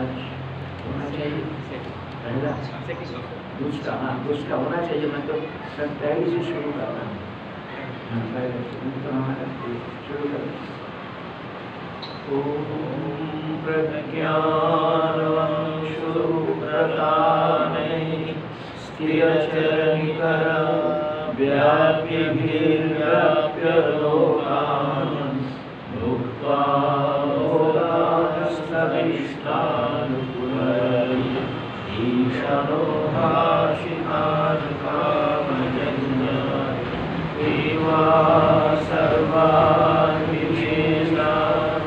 अच्छा होना चाहिए। पहला दूसरा हाँ दूसरा होना चाहिए, मैं तो सर पहले से शुरू कर रहा हूँ। हाँ पहले तो शुरू कर ॐ प्रज्ञानवंशुप्रदाने स्थिरचरनिकर व्याप्यभिर्व्याप्य लोकान् भुक्त्वा लोकास्तविष्टानुपुरै ईशनो भाषितान् कामजन्यान् देवा सर्वान् विशेषान्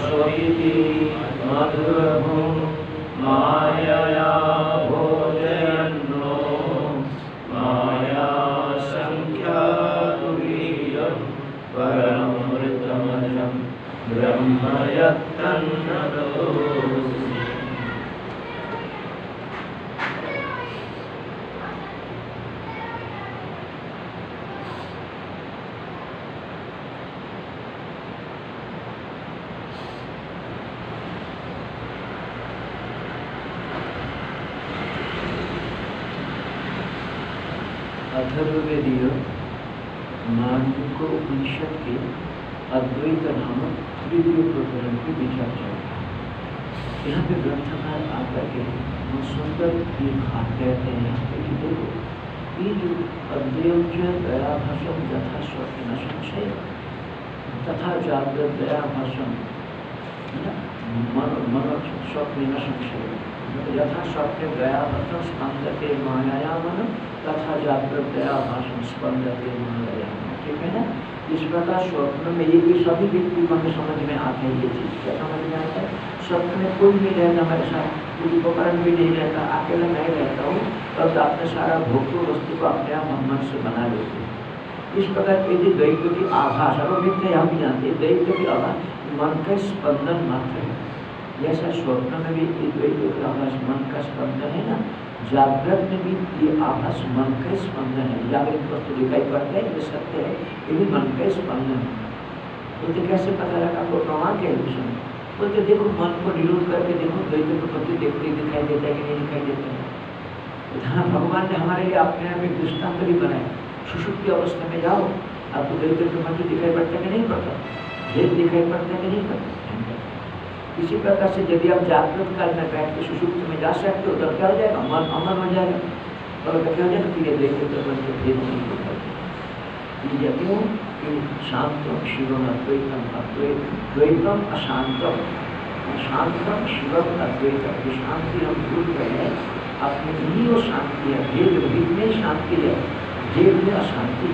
स्वइति मधुरभुं मायया तृतीय प्रकरण की रहा है यहाँ पे ग्रंथकार आकर के सुंदर ये भाग कहते हैं यहाँ पे कि देखो ये जो अद्वैत दया भाषण यथा स्वप्न संशय तथा जागृत दया है मन स्वप्न संशय यथा स्वप्न दया भाषण स्कंदते माया मन तथा जागृत दया भाषण स्पंदते माया ठीक है ना इस प्रकार स्वप्न में ये भी सभी व्यक्ति को हमें समझ में आते हैं ये चीज़। क्या समझ में आता है? स्वप्न में कोई नहीं रहता, हमारे साथ कोई उपकरण भी नहीं रहता, अकेला मैं रहता हूँ, तब आपने सारा भोक्तु वस्तु को अपने आप हम मन से बना लेते हैं। इस प्रकार के जो दैत्य की आभास और मिथ्या हम भी जानते हैं, दैत्य की आभास मन का स्पंदन मात्र है। जैसा स्वप्न में भी दैत्य की आभास मन का स्पंदन है ना जागृत में भी ये आभास मन का स्पंदन है। जागृत वस्तु दिखाई पड़ता है, ये सत्य है, ये भी मन का स्पंदन है। बोलते, कैसे पता लगा आपको प्रमाण क्या है विषय में बोलते, देखो, मन को निरोध करके देखो, द्वैत को पति देखते दिखाई देता है कि नहीं दिखाई देता है? हाँ भगवान ने हमारे लिए अपने आप एक दृष्टांत भी बनाया। सुषुप्ति अवस्था में जाओ, आपको द्वैत के मंत्र दिखाई पड़ता है कि नहीं पड़ता? भेद दिखाई पड़ता है कि नहीं पड़ता? इसी प्रकार से यदि आप जागृत काल में बैठ के सुषुप्त में जा सकते हो तो क्या हो जाएगा? मन अमर हो जाएगा। और अगर क्या हो जाएगा, फिर देखे तो मन के भेद नहीं होगा ये क्यों कि शांतम शिवम अद्वैतम अद्वैत, द्वैतम अशांतम शांतम शिवम अद्वैतम ये शांति हम भूल गए हैं। अपने ही वो शांति है भेद भेद में शांति है भेद में अशांति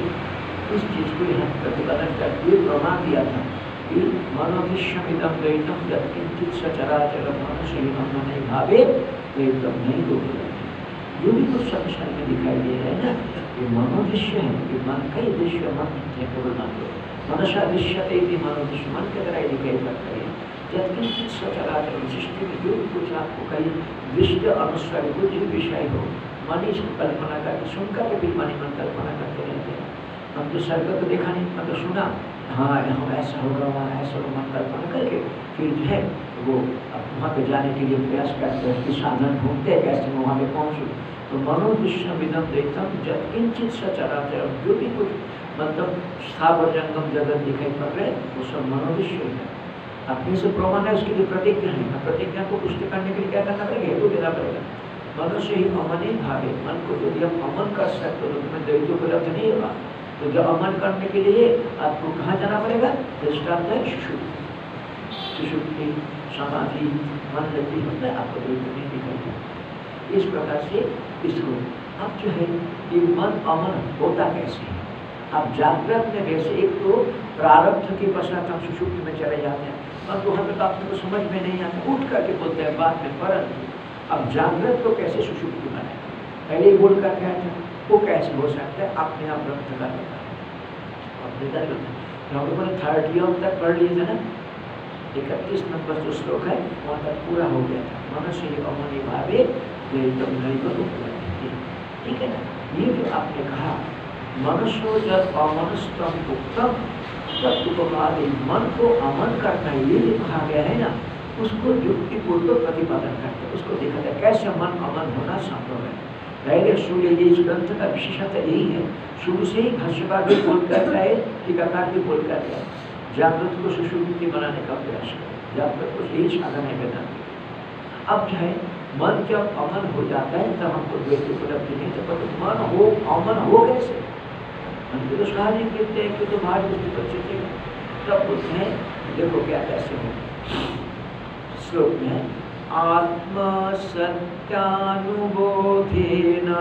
इस चीज़ को यहाँ प्रतिपादन करके प्रमाण दिया था। मनोविश्वमिदम द्वैतम यत्किंचित सचराचर मनुष्य नहीं भावे द्वैतम नहीं दोगे जो भी कुछ संसार में दिखाई दे रहा है। ना, ये मनोदृश्य है, ये मन का ही दृश्य मन है केवल मात्र मनसा दृश्यते भी मनोदृश्य मन के तरह दिखाई पड़ता है। यत्किंचित सचराचर सृष्टि में जो भी कुछ आपको कहीं दृष्ट अनुसार कुछ विषय हो। मन इसको कल्पना करके सुनकर भी मन ही मन कल्पना करते रहते हैं। हम तो स्वर्ग को देखा नहीं मतलब सुना। हाँ हम ऐसा हो रहा है ऐसा हो मन कल्पना करके फिर जो है वो अब वहाँ पे जाने के लिए प्रयास करते हैं कि साधन ढूंढते हैं, कैसे मैं वहाँ पे पहुँचूँ। तो मनोदृश्य विदम देखता हूँ, जब किंचित सचराचर जो भी कुछ मतलब स्थावर जंगम जगत दिखाई पड़ रहे वो सब मनोदृश्य है। अपने से प्रमाण है, उसके लिए प्रतिज्ञा है। प्रतिज्ञा को पुष्ट करने के लिए क्या करना पड़ेगा? हेतु देना पड़ेगा। मनुष्य ही अमन ही भावे मन को यदि हम अमन कर सकते तो तुम्हें दैत्य उपलब्ध नहीं होगा। तो जो अमन करने के लिए आपको कहाँ जाना पड़ेगा? दृष्टांत सुषुप्ति समाधि मन लगती होता है आपको नहीं दिखाई इस प्रकार से इसको अब जो है ये मन अमन होता कैसे है? अब जागृत में वैसे एक तो प्रारब्ध के पश्चात हम सुषुप्त में चले जाते हैं। और तो हमें तो अपने को समझ में नहीं आता। उठ करके बोलते हैं, बाद में परंतु अब जागृत को कैसे सुषुप्ति बनाए? पहले ही बोल कर कहते हैं। वो कैसे हो सकता है? अपने आप लेता है। अपने कर है? हम लोगों ने थर्ड ईयर तक पढ़ लिए थे ना? इकतीस नंबर जो श्लोक है, वहाँ तक पूरा हो गया था। मनुष्य अमनि भावे एकदम नहीं ठीक है ना? ये जो आपने कहा, मनुष्य जब अमनुष्टम उत्तम, तब उपकार मन को अमन करना ये जो कहा गया है ना, उसको युक्तिपूर्वक प्रतिपादन करते उसको देखा जाए, कैसे मन अमन होना संभव है? पहले सूर्य, ये इस ग्रंथ का विशेषता यही है। शुरू से ही भाष्यकार भी बोल कर रहे टीकाकार भी बोल कर रहे जागृत को सुशुद्धि बनाने का प्रयास करें। जागृत को यही साधन है वेदांत अब जो है, मन जब अमन हो जाता है, तब हमको द्वैत उपलब्धि नहीं तो मन हो, अमन हो कैसे? हम तो सारी कहते हैं कि तो बाहर दृष्टि पर चितेगा तब बोलते हैं, देखो क्या कैसे हो। श्लोक में आत्मसत्यानुबोधेन।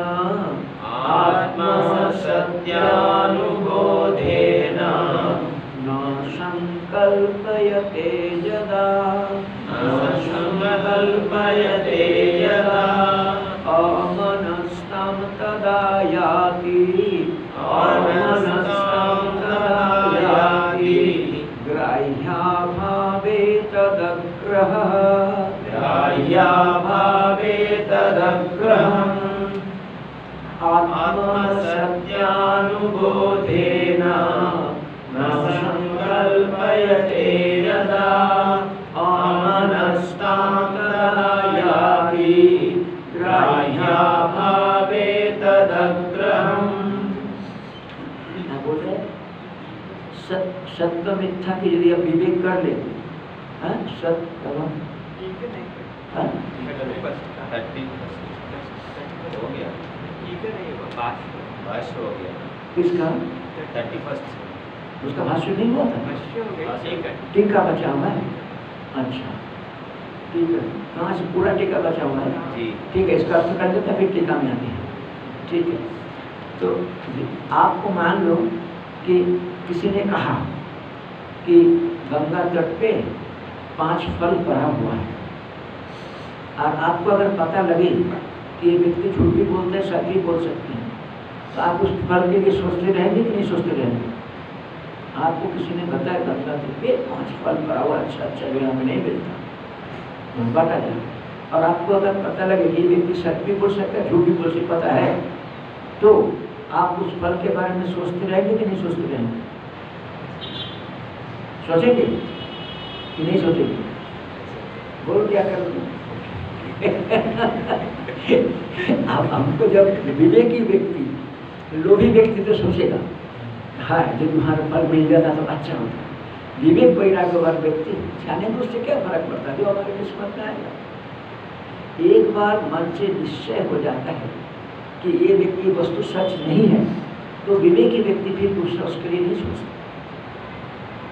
आत्मसत्यानुबोधेन। न सङ्कल्पयते यदा न यदा आत्मसत्यानुबोधेन न सङ्कल्पयते यदा ग्राह्याभावे तदग्रहम् हैं? सत्य मिथ्या की यदि आप विवेक कर ले हाँ? सत्य हाँ? हो गया। भाष्य हो गया। किसका? थर्टी फ़र्स्ट उसका भाष्य नहीं हुआ था? ठीक है। टीका बचा हुआ है? अच्छा। ठीक है। कहाँ से? पूरा टीका बचा हुआ है। जी। ठीक है इसका अर्थ कर देते हैं फिर टीका में आते हैं। ठीक है। तो आपको मान लो कि किसी ने कहा कि गंगा तट पे पाँच फल पड़ा हुआ है। और आपको अगर पता लगे कि ये व्यक्ति झूठ भी बोलते हैं सच भी बोल सकते हैं तो आप उस फल के लिए सोचते रहेंगे कि नहीं सोचते रहेंगे? आपको किसी ने बताया, गंगा तट पे पाँच फल पड़ा हुआ अच्छा अच्छा जो हमें नहीं मिलता। बांटा जाए और आपको अगर पता लगे ये व्यक्ति सच भी बोल सकता है, झूठ भी बोल सकता पता है तो आप उस फल के बारे में सोचते रहेंगे कि नहीं सोचते रहेंगे? सोचेंगे? कि नहीं सोचेंगे? बोलो क्या करोगे अब हमको जब विवेकी व्यक्ति लोभी व्यक्ति तो सोचेगा हाँ जब तुम्हारा फल मिल जाता तो अच्छा होता। विवेक वैराग्यवान व्यक्ति, जाने तो उससे क्या फ़र्क पड़ता? है जो हमारे किस्मत में आएगा। एक बार मन से निश्चय हो जाता है कि ये व्यक्ति वस्तु सच नहीं है तो विवेकी व्यक्ति फिर दूसरा उसके लिए नहीं सोचता।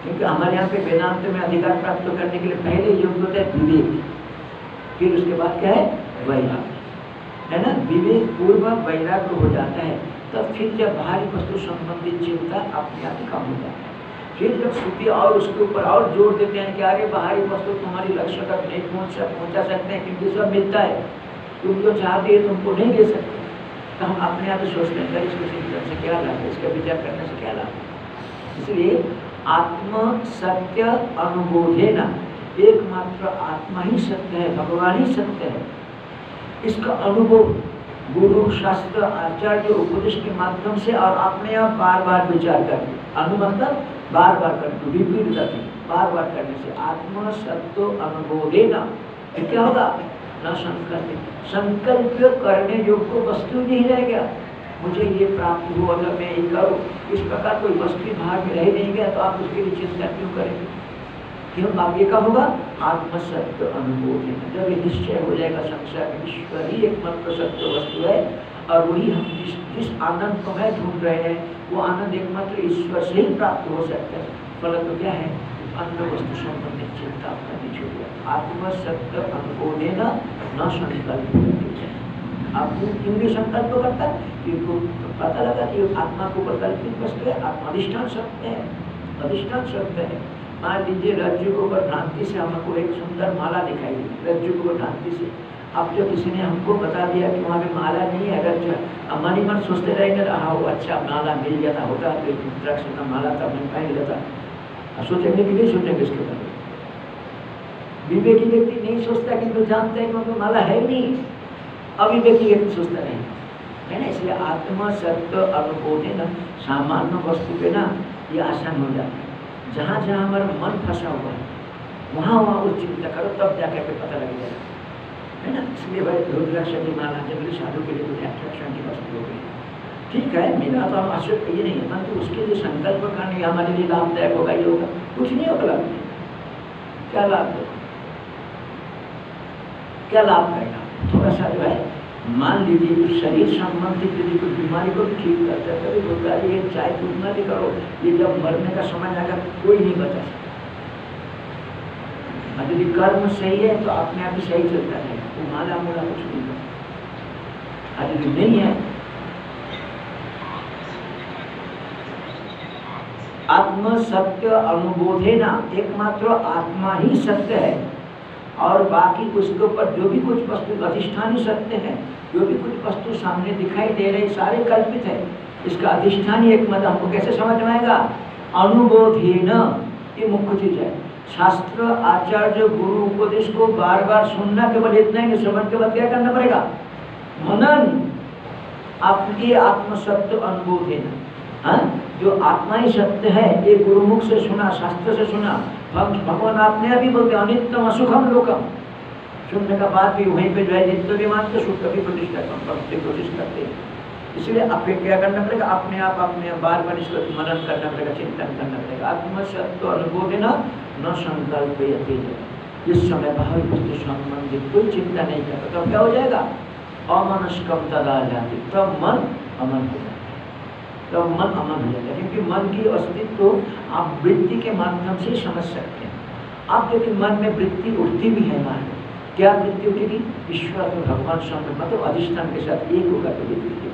क्योंकि हमारे यहाँ पे वेदांत में अधिकार प्राप्त करने के लिए पहले योग होता है विवेक। फिर उसके बाद क्या है? वैराग्य। है ना? विवेक पूर्वक वैराग्य हो जाता है। तब फिर जब बाहरी वस्तु संबंधित चिंता अपने आप कम हो जाता है। फिर जब श्रुति और उसके ऊपर और ज़ोर देते हैं कि अरे बाहरी वस्तु तुम्हारी लक्ष्य तक नहीं पहुँच पहुँचा सकते हैं, क्योंकि सब मिलता है। तुम जो चाहते हैं तुमको नहीं दे सकते। तो हम अपने आप सोचते हैं, "अरे इसको चिंतन से क्या लाभ है? इसका विचार करने से क्या लाभ इसलिए आत्म सत्य है ना? एकमात्र आत्मा ही सत्य है, भगवान ही सत्य है। इसका अनुभव गुरु शास्त्र आचार्य उपदेश के माध्यम से और अपने आप बार बार विचार करके अनुमंतन बार बार करके रिपीट करके बार बार करने से आत्मा अनुभव देना क्या होगा? न संकल्प संकल्प करने योग्य वस्तु नहीं रह गया। मुझे ये प्राप्त हो अगर मैं ये करूँ, इस प्रकार कोई वस्तु बाहर में रह नहीं गया तो आप उसके लिए चिंता क्यों करेंगे? क्यों आप ये कब होगा? आत्मसत्य अनुभव है। जब ये निश्चय हो जाएगा संसार ईश्वर ही एकमात्र सत्य वस्तु है और वही हम जिस जिस आनंद को मैं ढूंढ रहे हैं, वो आनंद एकमात्र ईश्वर से ही प्राप्त हो सकता है। फल तो क्या है? अन्य वस्तु संबंधित चिंता अपना भी छोड़ दिया आत्मसत्य अनुभव देना न संकल्प आप क्यों भी संकल्प करता? क्योंकि पता लगा कि आत्मा को कल्पित वस्तु है आत्मा अधिष्ठान सत्य है। अधिष्ठान सत्य है। मान लीजिए रज्जु को भ्रांति से हमको एक सुंदर माला दिखाई दी। रज्जु को भ्रांति से। अब जो किसी ने हमको बता दिया कि वहाँ पे माला नहीं है रज्जु अब मन ही मन सोचते रहेंगे हाँ वो अच्छा माला मिल था, होता तो एक का माला था मैं पहन लेता। अब सोचेंगे कि नहीं सोचेंगे इसके बारे में? विवेकी व्यक्ति नहीं सोचता कि किंतु जानते हैं क्योंकि माला है नहीं। अविवेकी व्यक्ति सोचता नहीं। है ना, इसलिए आत्मा सत्य है ना, सामान्य वस्तु पे ना ये आसान हो जाता है। जहाँ जहाँ हमारा मन फंसा हुआ है, वहाँ वहाँ उस चिंता करो, तब जाकर के पता लग जाएगा। है ना? इसलिए भाई रुद्राक्ष की माला जब साधु के लिए कुछ अट्रैक्शन की वस्तु हो गई। ठीक है, मेरा तो हम आश्रित ये नहीं है परंतु उसके लिए संकल्प करने हमारे लिए लाभदायक होगा, ये होगा। कुछ नहीं होगा लाभ। क्या लाभ होगा? क्या लाभ करेगा? थोड़ा सा जो है मान लीजिए कि शरीर संबंधित यदि कोई बीमारी को ठीक करता है कभी बोलता है, ये चाय कुछ भी करो, ये जब मरने का समय आएगा कोई नहीं बचा सकता। यदि कर्म सही है तो अपने आप ही सही चलता है। वो माला मोला कुछ नहीं करता और यदि नहीं है, आत्म सत्य अनुबोधे ना, एकमात्र आत्मा ही सत्य है। और बाकी उसके ऊपर जो भी कुछ वस्तु अधिष्ठानी सत्य है, जो भी कुछ वस्तु सामने दिखाई दे रहे सारे कल्पित है। इसका अधिष्ठान एक मत हमको कैसे समझ में आएगा? अनुबोधेन ये मुख्य चीज़ है। शास्त्र, आचार्य, गुरु, उपदेश को बार बार सुनना केवल इतना ही श्रवण के बाद क्या करना पड़ेगा? मनन आपके आत्मसत्य अनुभव हाँ? जो आत्मा ही सत्य है, ये गुरुमुख से सुना, शास्त्र से सुना भगवान आपने अभी बोलते अनित्यम असुखम लोकम। सुनने का बाद भी वहीं पे जो है नित्य भी मानते सुख कभी प्रतिष्ठा कम करने की कोशिश करते हैं। इसलिए आपको क्या करना पड़ेगा? अपने आप, अपने बार बार इसको मनन करना पड़ेगा, चिंतन करना पड़ेगा। आत्मसत्व अनुभव देना न संकल्प इस समय भावी वस्तु संबंधित कोई चिंता नहीं करता तो क्या हो जाएगा? अमनस्कम तदा जाती। तब मन अमन हो जाता है तब मन अमन हो। जाता है क्योंकि मन की अस्तित्व तो आप वृत्ति के माध्यम से समझ सकते हैं। आप यदि मन में वृत्ति उठती भी है मान क्या वृत्ति उठेगी? ईश्वर और भगवान शब्द मतलब अधिष्ठान के साथ एक होगा तो वृत्ति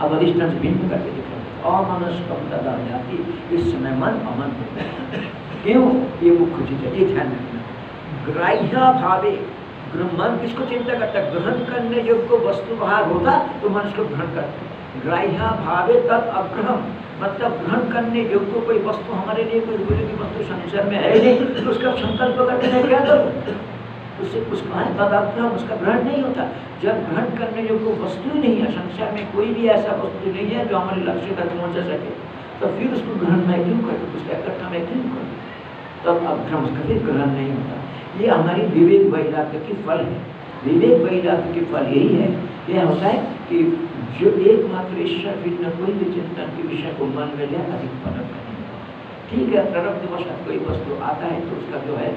अब अधिष्ठान से भिन्न करके दिखाई अमनस्कम तदा जाती इस समय मन अमन हो। जाता है क्यों? ये मुख्य चीज़ है। ये ध्यान रखना। ग्राह्य भावे मन किसको चिंता करता है? ग्रहण करने योग्य वस्तु बाहर होता तो मन उसको ग्रहण करता। है ग्राह्य भावे तब अग्रहम मतलब ग्रहण करने योग्य कोई वस्तु हमारे लिए कोई उपयोगी वस्तु संसार में है नहीं तो उसका संकल्प करके मैं क्या करूँ? उससे है तदाग्रह उसका ग्रहण नहीं होता। जब ग्रहण करने योग्य वस्तु ही नहीं है, संसार में कोई भी ऐसा वस्तु नहीं है जो हमारे लक्ष्य तक पहुँचा सके तो फिर उसको ग्रहण मैं क्यों करूँ? उसका इकट्ठा मैं क्यों करूँ? तब अग्रम उसका फिर ग्रहण नहीं होता। ये हमारी विवेक वैराग्य की फल है। विवेक वैराग्य की फल यही है। यह होता है कि जो एकमात्र ईश्वर भिन्न कोई भी चिंतन के विषय को मन में ले अधिक फलक नहीं ठीक है प्रारब्ध वशात कोई वस्तु आता है तो उसका जो है,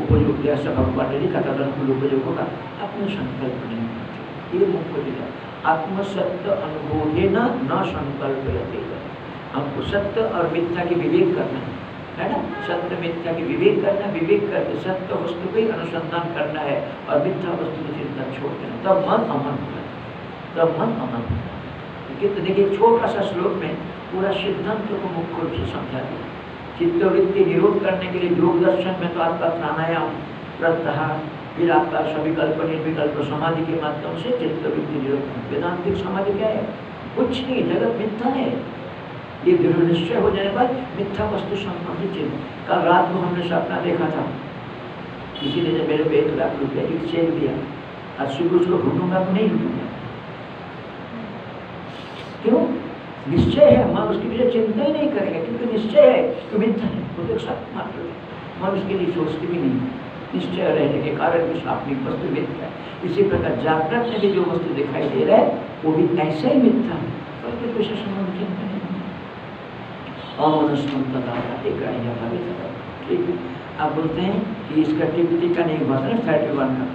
उपयोग जैसा भगवान ने लिखा था अनुकूल उपयोग होगा, अपने संकल्प नहीं ये मुख्य विचार आत्मसत्य अनुभव न न संकल्प रहते हमको सत्य और मिथ्या की विवेक करना है है ना? सत्य, मिथ्या की विवेक करना विवेक करके सत्य वस्तु का ही अनुसंधान करना है और मिथ्या वस्तु की चिंतन छोड़ देना तब मन अमन होता है तब मन अमन तो देखिए छोटा सा श्लोक में पूरा सिद्धांत को मुख्य रूप से समझा दिया। चित्तवृत्ति निरोध करने के लिए योग दर्शन में तो आपका प्राणायाम, प्रत्याहार, फिर आपका सविकल्प, निर्विकल्प समाधि के माध्यम से चित्तवृत्ति निरोध वेदांतिक समाधि क्या है? कुछ नहीं, जगत मिथ्या है। ये दृढ़ निश्चय हो जाने पर मिथ्या वस्तु संबंधी चिन्ह कल रात को हमने सपना देखा था। किसी ने मेरे को एक लाख रुपया की चेक दिया, आज सुबह उसको ढूंढूँगा तो नहीं ढूंढूँगा। क्यों? निश्चय है मन उसके पीछे चिंता ही नहीं करेगा, क्योंकि निश्चय है तो मिथ्या है सत्य मात्र है मन उसके लिए सोचती भी नहीं निश्चय रहने के कारण भी अपनी वस्तु मिथ्या है। इसी प्रकार जागृत में भी जो वस्तु दिखाई दे रहा है, वो भी ऐसा ही मिथ्या है। तो फिर विशेष चिंता नहीं अमनुष्मता एक ठीक है। आप बोलते हैं कि इसका टिप्पणी का नहीं हुआ था थर्टी वन का।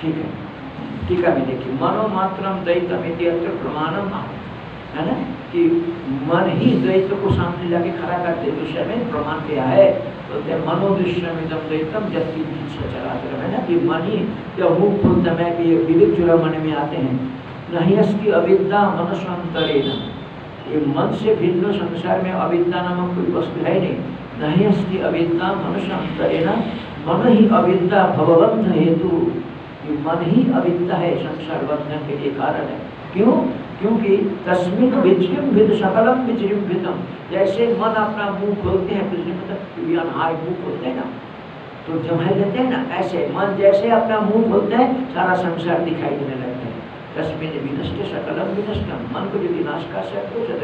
ठीक है। टीका में देखिए मनोमात्रम दैतम इत्यत्र प्रमाणम। है ना, कि मन ही द्वैत को सामने लाके खड़ा करते विषय में प्रमाण क्या है? बोलते हैं मनोदृश्यम इदम द्वैतम जबकि सचराचर है ना, कि मन ही जब मुख खोलते ये विवेक चुरा मन में आते हैं। नहीं अस्ति अविद्या मनस्वंतरे ये मन से भिन्न संसार में अविद्या नामक कोई वस्तु है नहीं। नहीं अस्ति अविद्या मनुष्यंतरे मन ही अविद्या भगवंत हेतु। मन ही अविद्या है, संसार बंधन के लिए कारण है। क्यों? क्योंकि तस्मिन विजृंभित सकलम विजृंभितम जैसे मन अपना मुँह खोलते हैं विजृंभित हाय मुँह खोलते हैं ना। तो जमाए लेते हैं ना, ऐसे मन जैसे अपना मुँह खोलते हैं, सारा संसार दिखाई देने लगता है। तस्मिन विनष्ट सकलम मन को यदि नाश कर सकते हो तो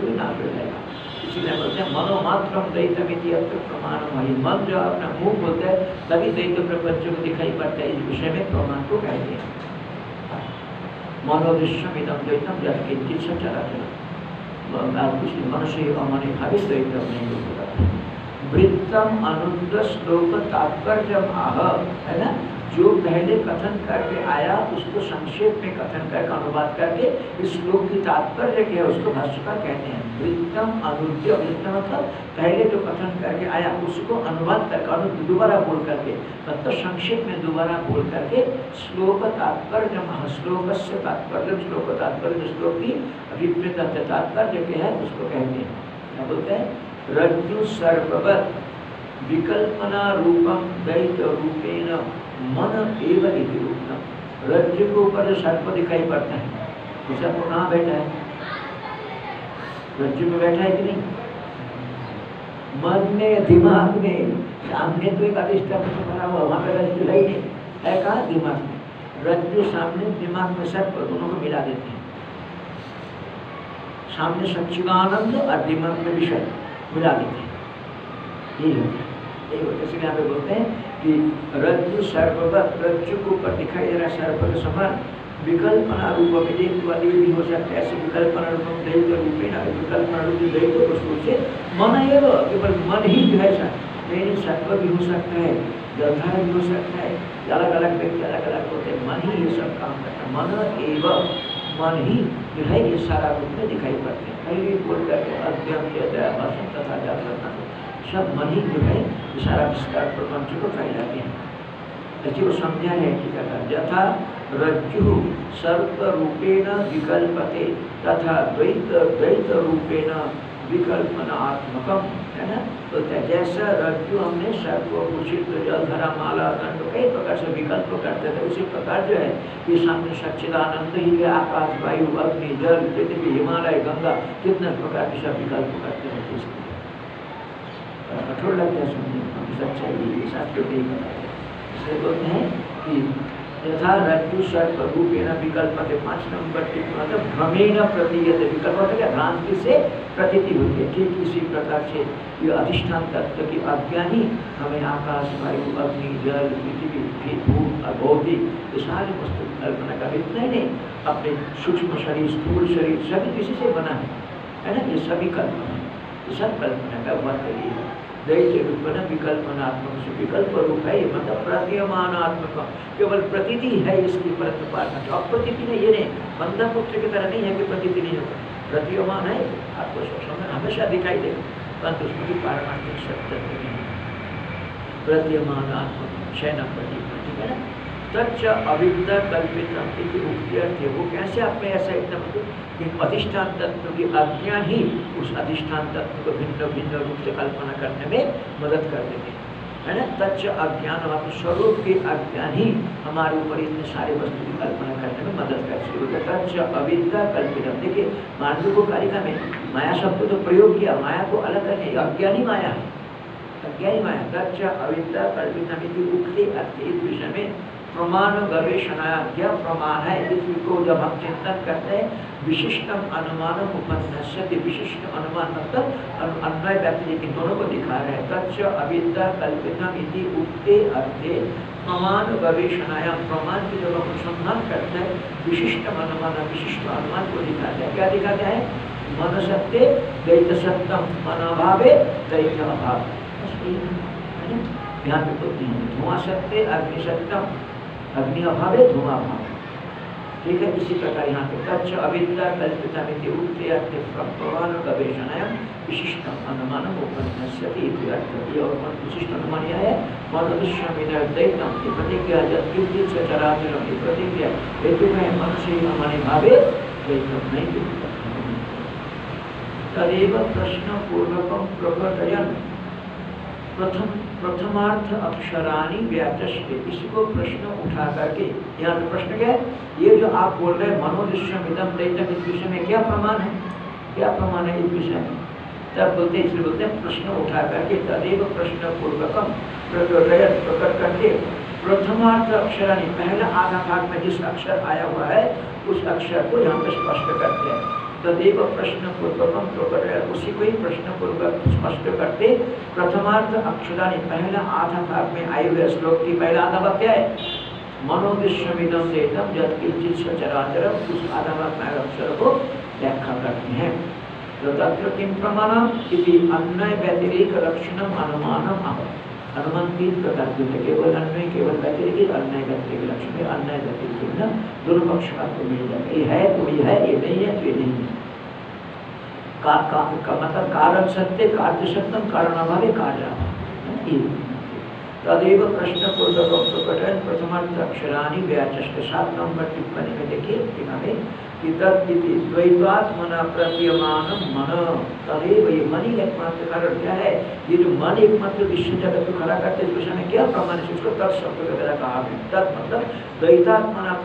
भी नाश हो जाएगा। इसलिए बोलते हैं, मनोमात्र द्वैतमिति अत्र प्रमाण वही। मन जो अपना मुँह बोलते हैं, तभी द्वैत प्रपंच को दिखाई पड़ता है, इस विषय में प्रमाण को कहते हैं। मनोदृश्यम इदम द्वैतम जब किंचित सचराचर कुछ मनुष्य अमने भावी द्वैतम वृत्तम अनुद्ध श्लोक तात्पर्य आह है ना? जो पहले कथन करके आया, उसको संक्षेप में कथन करके, अनुवाद करके, इस श्लोक की तात्पर्य क्या है, उसको भाष्यकार कहते हैं। वृत्तम अनुद्य वृत्त मतलब पहले जो कथन करके आया, उसको अनुवाद करके अनु दोबारा बोल करके मतलब संक्षेप में दोबारा बोल करके, श्लोक तात्पर्य श्लोक से तात्पर्य, श्लोक तात्पर्य श्लोक की अभिप्रेत तात्पर्य क्या है, उसको कहते हैं। क्या बोलते हैं? रज्जु सर्ववत विकल्पना रूपम दैत रूपेण मन एव इति रूपम रज्जु के ऊपर सर्प दिखाई पड़ता है वो सर्प कहाँ बैठा है? रज्जु में बैठा है कि नहीं? मन में दिमाग में, सामने तो एक अधिष्ठान बना हुआ, वहाँ पे रज्जु है ही है कहाँ दिमाग में। रज्जु सामने दिमाग में सर्प, दोनों को मिला देते हैं। सामने सच्चिदानंद और दिमाग में भी विषय। मिला देते हैं। यही होता है। इसलिए यहाँ पे बोलते हैं कि रज्जु सर्ववत रज्जु को ऊपर दिखाई दे रहा सर्प के समान विकल्पना रूप में एक वाली भी हो सकता है। ऐसे विकल्पना रूप दैव रूपे ना विकल्पना रूप दैव वस्तु से मन एव केवल मन ही जो है लेकिन सत्व भी हो सकता है जलधारा भी हो सकता है अलग अलग व्यक्ति अलग अलग होते हैं। मन ही ये सब काम करता है। मन एवं मन ही जो है ये सारा रूप में दिखाई पड़ते हैं। कहीं भी बोल करके अध्ययन किया भाषण तथा जागरण सब मन ही जो है, ये सारा विस्तार प्रपंच को फैलाते हैं ऐसे वो समझा है कि क्या यथा रज्जु सर्प रूपेण विकल्पते, तथा द्वैत द्वैत रूपेण विकल्पनात्मकम। है ना? तो जैसा रज्जु हमने सर्प उचित जलधरा माला दंड कई प्रकार से विकल्प करते थे, उसी प्रकार जो है ये सामने सच्चिदानंद ही है, आकाश, वायु, अग्नि, जल, पृथ्वी, हिमालय, गंगा, कितने प्रकार के सब विकल्प करते रहते इसके कठोर लगता है सुनने सच्चाई क्यों नहीं बताया इसलिए बोलते हैं कि यथा रज्जु सर्प रूपेण विकल्प के पाँच नंबर टिप्पणी मतलब भ्रमेण प्रतीयत। विकल्प है भ्रांति से प्रतीति होती है। ठीक इसी प्रकार से ये अधिष्ठान तत्व की अज्ञानी हमें आकाश, वायु, अग्नि, जल, पृथ्वी भूत अभौतिक ये सारे वस्तु कल्पना का इतना ही। नहीं, अपने सूक्ष्म शरीर, स्थूल शरीर, सभी किसी से बना है। है ना? ये सभी कल्पना ये सब कल्पना का वर्ग है। दैत्य रूपन विकल्पनात्मक से विकल्प रूप है ये मतलब प्रतीयमानात्मक केवल प्रतीति है इसकी परंतु पालना जो। अप्रतीति नहीं, ये नहीं। बंधा पुत्र की तरह नहीं है कि प्रतीति नहीं होगा प्रतीयमान है, आपको समय हमेशा दिखाई देगा। परंतु उसमें भी पारमार्थिक शब्द नहीं है। प्रतीयमानात्मक नंबर ठीक है ना? तच्च अविद्या कल्पितम इति उक्त्यर्थ। वो कैसे आपने ऐसा एकदम कि अधिष्ठान तत्व की अज्ञान ही उस अधिष्ठान तत्व को भिन्न भिन्न रूप से कल्पना करने में मदद कर देते हैं? है ना? तच्च अज्ञान आप स्वरूप के अज्ञान ही हमारे ऊपर इतने सारे वस्तु की कल्पना करने में मदद करती है। तच्च अविद्या कल्पितम देखिए मानवीय को कारिका में माया शब्द तो प्रयोग किया, माया को अलग करने अज्ञानी माया है। अज्ञानी माया, तच्च अविद्या कल्पितम उक्ति अर्थ इस विषय में प्रमाण गवेषणा प्रमाण है इसको जब हम चिंतन करते हैं, विशिष्टम अनुमान उपन्यास विशिष्ट अनुमान मतलब अन्वय व्यक्ति लेकिन दोनों को दिखा रहे हैं। तच्च अविद्या कल्पितम इति उक्ते अर्थे प्रमाण गवेषणाया प्रमाण की जब हम अनुसंधान करते हैं, विशिष्ट अनुमान विशिष्ट अनुमान को दिखाते हैं। क्या दिखाते हैं? मन सत्य दैत सत्यम मन अभावे दैत अभाव यहाँ पे तो धुआँ सत्य अग्नि सत्यम अग्नि अभाव धुआँ अभाव ठीक है, इसी प्रकार यहाँ पे तच्च अविद्या, कल्पिता मिति उक्ते अर्थ प्रमाण गवेषणायाम विशिष्ट अनुमान उपन्यस्यति और विशिष्ट अनुमान यह है? मनुष्य विदर दैतम ये प्रतिज्ञा से प्रतिज्ञा हेतु में मनुष्य हमारे भावे नहीं तदेव प्रश्न पूर्वकम प्रकटयन। प्रथम प्रथमार्थ अक्षरानी व्याचष्टे इसको प्रश्न उठा करके, यहाँ पे प्रश्न क्या है? ये जो आप बोल रहे हैं मनोदृश्य इदम दैतम इस विषय में क्या प्रमाण है? क्या प्रमाण है इस विषय में? तब बोलते इसलिए बोलते हैं, प्रश्न उठा करके, तदेव प्रश्न पूर्वकम प्रकट करके, प्रथमार्थ अक्षरानी पहला आधा भाग में जिस अक्षर आया हुआ है, उस अक्षर को यहाँ पे स्पष्ट करते हैं। तदेव प्रश्न पूर्वकम प्रकट उसी को ही प्रश्न पूर्वक स्पष्ट करते। प्रथमार्थ अक्षरानी पहला आधा भाग में आए हुए श्लोक की पहला आधा भाग क्या है? मनोदृश्यमिदम देतम जद किंचित उस आधा भाग में अक्षर को व्याख्या करते हैं। तो तत्र किम अन्य अनुमान तीन प्रकार के होते केवल अन्य केवल व्यतिरिक अन्य व्यतिरिक लक्षण। है अन्य व्यतिरिक ना दोनों पक्ष का आपको मिल जाएगा ये है तो ये है ये नहीं है तो ये नहीं है। का, का, का मतलब कारण सत्य कार्य सत्यम कारण अभाव कार्य तदेव प्रश्न पूर्वक प्रथमार्थ अक्षराणी व्याचष्ट सात नंबर टिप्पणी में देखिए टीका में द्वैतात्मना मन। तदेव ये मन ही एकमात्र कारण क्या है? ये जो मन एकमात्र विश्व जगत को खड़ा करते उसमें क्या प्रमाण है? उसको तत् शब्द कहा है तत् मतलब द्वैतात्मना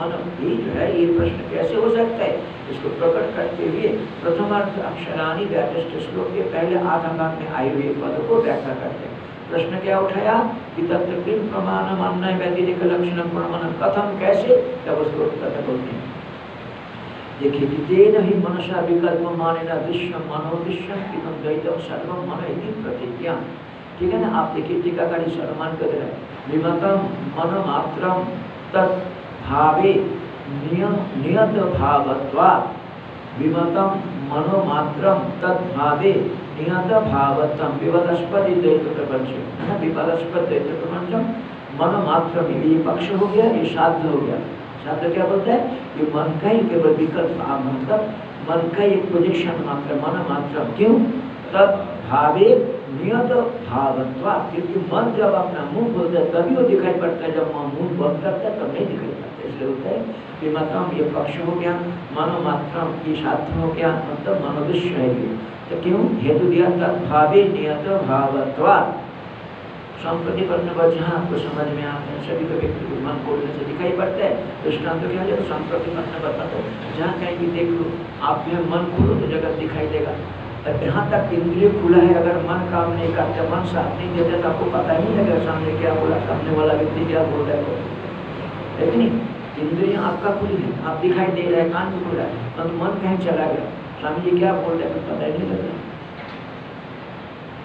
मन। जो है, ये प्रश्न कैसे हो सकता है? इसको प्रकट करते हुए प्रथमार्थ व्याचष्ट श्लोक के पहले आधा में आए हुए पद को व्याख्या करते हैं। प्रश्न क्या उठाया? कि तत्व किम प्रमाणम व्यतिरिक लक्षण कथम कैसे? तब उसको तथा बोलते हैं। देखिए तेन ही मनसा विकल्प मानेना दृश्य मनोदृश्यम इदम द्वैतम मन प्रतिज्ञा। ठीक है ना? आप देखिए टीकाकारी सम्मान कर रहे विमतम मन नियत भावत्वा विमतम मनो मात्रम तत् नियत भावत्वम विवादास्पद द्वैत द्वैत प्रपंचम मन ये पक्ष हो गया, ये साध्य हो गया। शब्द क्या बोलता है? कि मन का ही केवल विकल्प मतलब मन का एक प्रोजेक्शन मात्र, मन मात्र। क्यों? तब भावे नियत भावत्वा, क्योंकि मन जब अपना मुँह बोलता है, तभी वो दिखाई पड़ता है, जब मन मुँह बंद करता है, तब नहीं दिखाई पड़ता। इसलिए होता है कि मात्रम ये पक्ष हो गया मनोमात्रम ये साध्य हो गया मतलब मनोदृश्य है तो क्यों? हेतु दिया तब भावे नियत भावत्वा। संप्रतिपन्न पर जहाँ आपको समझ में आते हैं, सभी को व्यक्ति मन बोलने से दिखाई पड़ता है। तो क्या हो? जाएगा संप्रतिपन्न बता दो जहाँ कहीं भी देख लो, आप जो मन खोलो तो जगत दिखाई देगा। यहाँ तक इंद्रिय खुला है, अगर मन काम नहीं करते, मन साथ नहीं देते तो आपको पता ही नहीं लगेगा सामने क्या बोला, सामने वाला व्यक्ति क्या बोल रहा है। कि नहीं? इंद्रिया आपका खुली है, आप दिखाई दे रहे हैं, कान भी खुला है तो मन कहीं चला गया स्वामी जी क्या बोल रहे हैं, पता ही नहीं लग रहा।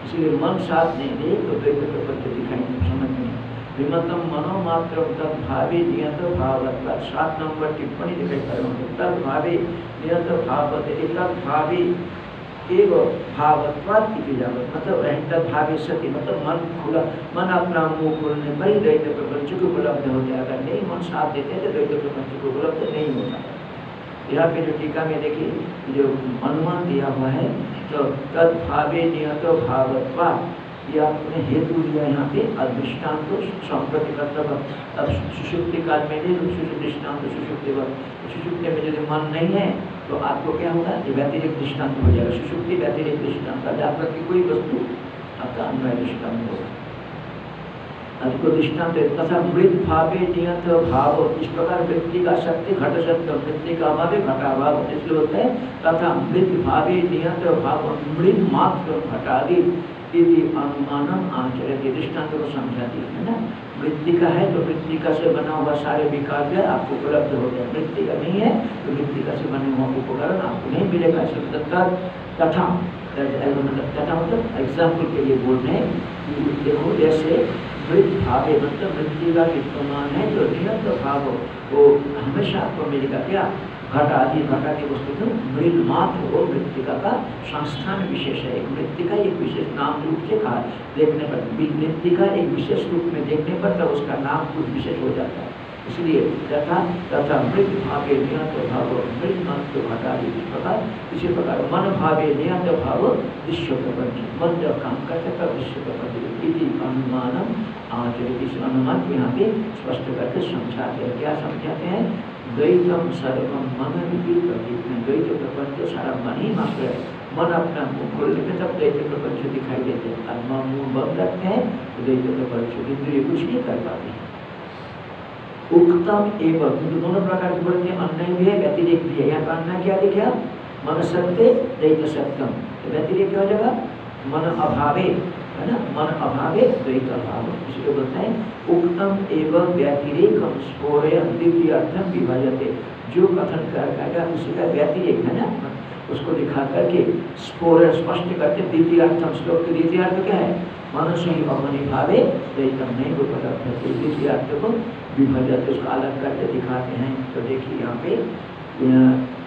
इसलिए मन साथ नहीं दे तो द्वैत प्रपंच दिखाई नहीं समझ नहीं विमतम मनोमात्र तद भावे नियत भावत सात नंबर टिप्पणी दिखाई करो तद भावे नियत भावत तद भावे, एव भावत्वाद की मतलब भावे सत्य मतलब मन खुला, मन अपना मुँह खोलने पर ही द्वैत प्रपंच को उपलब्ध हो। जाए अगर नहीं, मन साथ देते तो द्वैत प्रपंच को उपलब्ध नहीं होता। यहाँ पे जो टीका में देखिए, जो अनुमान दिया हुआ है तो तद भावे नियत भावत्वा, ये आपने हेतु दिया यहाँ पे अदृष्टान्त संप्रति मतलब अब सुषुप्ति काल में नहीं दृष्टांत सुषुप्ति सुषुप्ति में यदि मन नहीं है तो आपको क्या होगा? ये व्यतिरिक्त दृष्टांत हो जाएगा। सुषुप्ति व्यतिरिक्त दृष्टांत जागृत की कोई वस्तु आपका अन्वय दृष्टांत होगा। तथा मृत भावे नियत भाव, इस प्रकार व्यक्ति का शक्ति घट सत्य व्यक्ति का अभाव घटाभाव इसलिए होता है, तथा मृत भावे नियत भाव, मृत मात्र घटादि यदि आचरण को दिया, है ना? है तो मृतिका से बना हुआ सारे विकार जो आपको उपलब्ध हो गया। मृतिका नहीं है तो मृतिका से बने हुआ उपकरण आपको नहीं मिलेगा तथा तथा मतलब एग्ज़ाम्पल के लिए बोल रहे हैं देखो जैसे मृत भाव मतलब मृत्यु का विद्यमान है जो निरंतर भाव वो हमेशा आपको मिलेगा क्या घट आदि घटा की वस्तु तो मृत मात्र हो मृतिका का संस्थान विशेष है एक मृतिका एक विशेष नाम रूप से कहा देखने पर मृतिका एक विशेष रूप में देखने पर तब उसका नाम कुछ विशेष हो जाता है। इसलिए तथा तथा मृत भावे नियत भाव, मृत मंत्र घटादि इस प्रकार, इसी प्रकार मन भावे नियत भाव, विश्व प्रपंच, मन जब काम करते तब विश्व प्रपंच इति अनुमान आचरित। इस अनुमान को यहाँ पे स्पष्ट करके समझाते हैं क्या समझाते हैं? द्वैतम सर्वम मन प्रतीक में द्वैत प्रपंच सारा मन ही मात्र है। मन अपना मुँह खोलने में तब द्वैत प्रपंच दिखाई देते हैं। और मुँह बंद रखते हैं तो द्वैत प्रपंच इंद्रिय कुछ नहीं कर पाते। हैं उक्तम एवं। तो दोनों प्रकार के बोलते हैं अन्य भी है, व्यतिरेक भी है। यहाँ पर अन्य क्या लिखा? मन सत्य दैत सत्यम। तो व्यतिरेक क्या हो जाएगा? मन अभावे, है ना? मन अभावे, द्वैत अभाव। इसलिए बोलते हैं उक्तम एवं व्यतिरेकम स्फोरय द्वितीय विभाजते। जो कथन कर उसी का व्यतिरेक, है ना? उसको दिखा करके स्फोर स्पष्ट करके द्वितीय अर्थम श्लोक के द्वितीय अर्थ क्या है? मनुष्य ही अमनि भावे द्वैतम नहीं वो पदार्थ द्वितीय अर्थ को विभाजते उसको अलग करके दिखाते हैं। तो देखिए यहाँ पे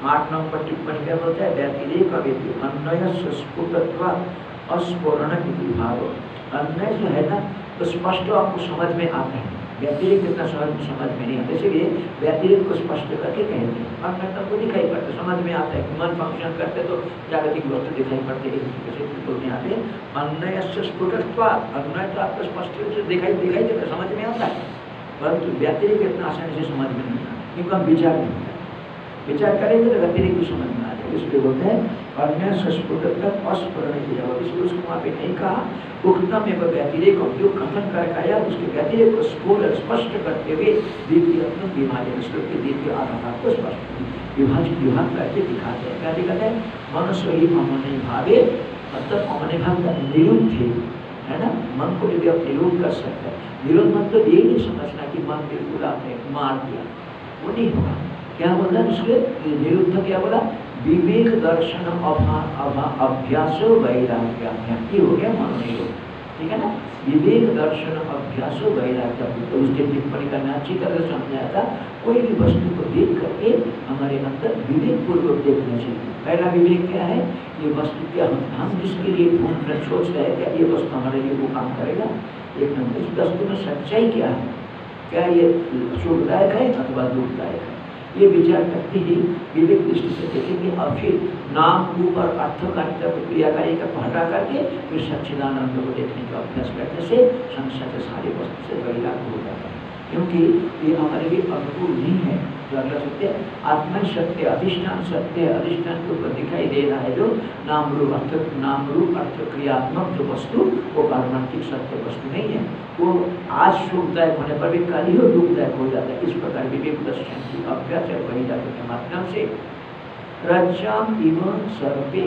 आठ नंबर टिप्पणी क्या बोलता है? व्यतिरेक अव्यक्ति अन्वय सुस्फुटत्व अस्फोरण भाव। अन्वय जो है ना तो स्पष्ट आपको समझ में आता है। व्यतिरिक्त इतना समझ समझ में नहीं आता। इसलिए व्यतिरिक्त को स्पष्ट करके कहते हैं अन्य तो को दिखाई पड़ता, समझ में आता है। कि मन फ़ंक्शन करते तो जागतिक वस्तु दिखाई पड़ते से बोलते पे अन्वय से तो आपको स्पष्ट रूप से दिखाई दिखाई देता समझ में आता है। परंतु व्यतिरिक्त इतना आसानी से समझ में नहीं आता। क्योंकि हम विचार नहीं करते विचार करेंगे तो व्यतिरिक्त समझ में इसलिए बोलते हैं अन्य सस्फुटत्व अस्फुरण किया इसलिए उसको वहाँ पे नहीं कहा। उक्तम एवं व्यतिरेक जो कथन कर आया, उसके व्यतिरेक को स्फूल स्पष्ट करते हुए द्वितीय अपने विभाजन श्लोक के द्वितीय आधार को स्पष्ट विभाजन विभाग करके दिखाते हैं क्या दिखाते हैं मनुष्य ही अमने भावे मतलब अमने भाव का निरुद्ध है है ना? मन को यदि आप निरोध कर सकते हैं। निरोध मतलब ये नहीं समझना कि मन बिल्कुल आपने मार दिया। वो नहीं होगा। क्या बोला उसके निरुद्ध क्या बोला? विवेक दर्शन अभा अभा अभ्यास वैराग्य ये हो गया मन निरोध ठीक है ना? विवेक दर्शन अभ्यास वैराग्य तो उसके टिप्पणी करना अच्छी तरह से समझाया था। कोई भी वस्तु को देख करके हमारे अंदर विवेक पूर्वक देखना चाहिए। पहला विवेक क्या है? ये वस्तु क्या हम हम जिसके लिए रहे सोच रहे क्या ये वस्तु हमारे लिए वो काम करेगा? एक नंबर, इस वस्तु में सच्चाई क्या है? क्या ये शुभदायक है अथवा दुखदायक है? ये विचार करते ही विवेक दृष्टि से देखेंगे। और फिर नाम, रूप और अर्थ कारिता क्रियाकारी का हटा करके फिर सच्चिदानंद को देखने का अभ्यास करने से संसार के सारे वस्तु से वैराग हो जाता है। क्योंकि ये हमारे लिए अनुकूल नहीं है। जो अगला सत्य आत्मा सत्य, अधिष्ठान सत्य, अधिष्ठान के ऊपर दिखाई दे रहा है जो नाम रूप अर्थ नाम रूप अर्थ क्रियात्मक जो वस्तु, वो पारमार्थिक सत्य वस्तु नहीं है। वो आज सुखदायक होने पर भी कल ही दुखदायक हो जाता है। इस प्रकार विवेक दर्शन की अभ्यास है वही जाकर के माध्यम से रज्जाम इव सर्पे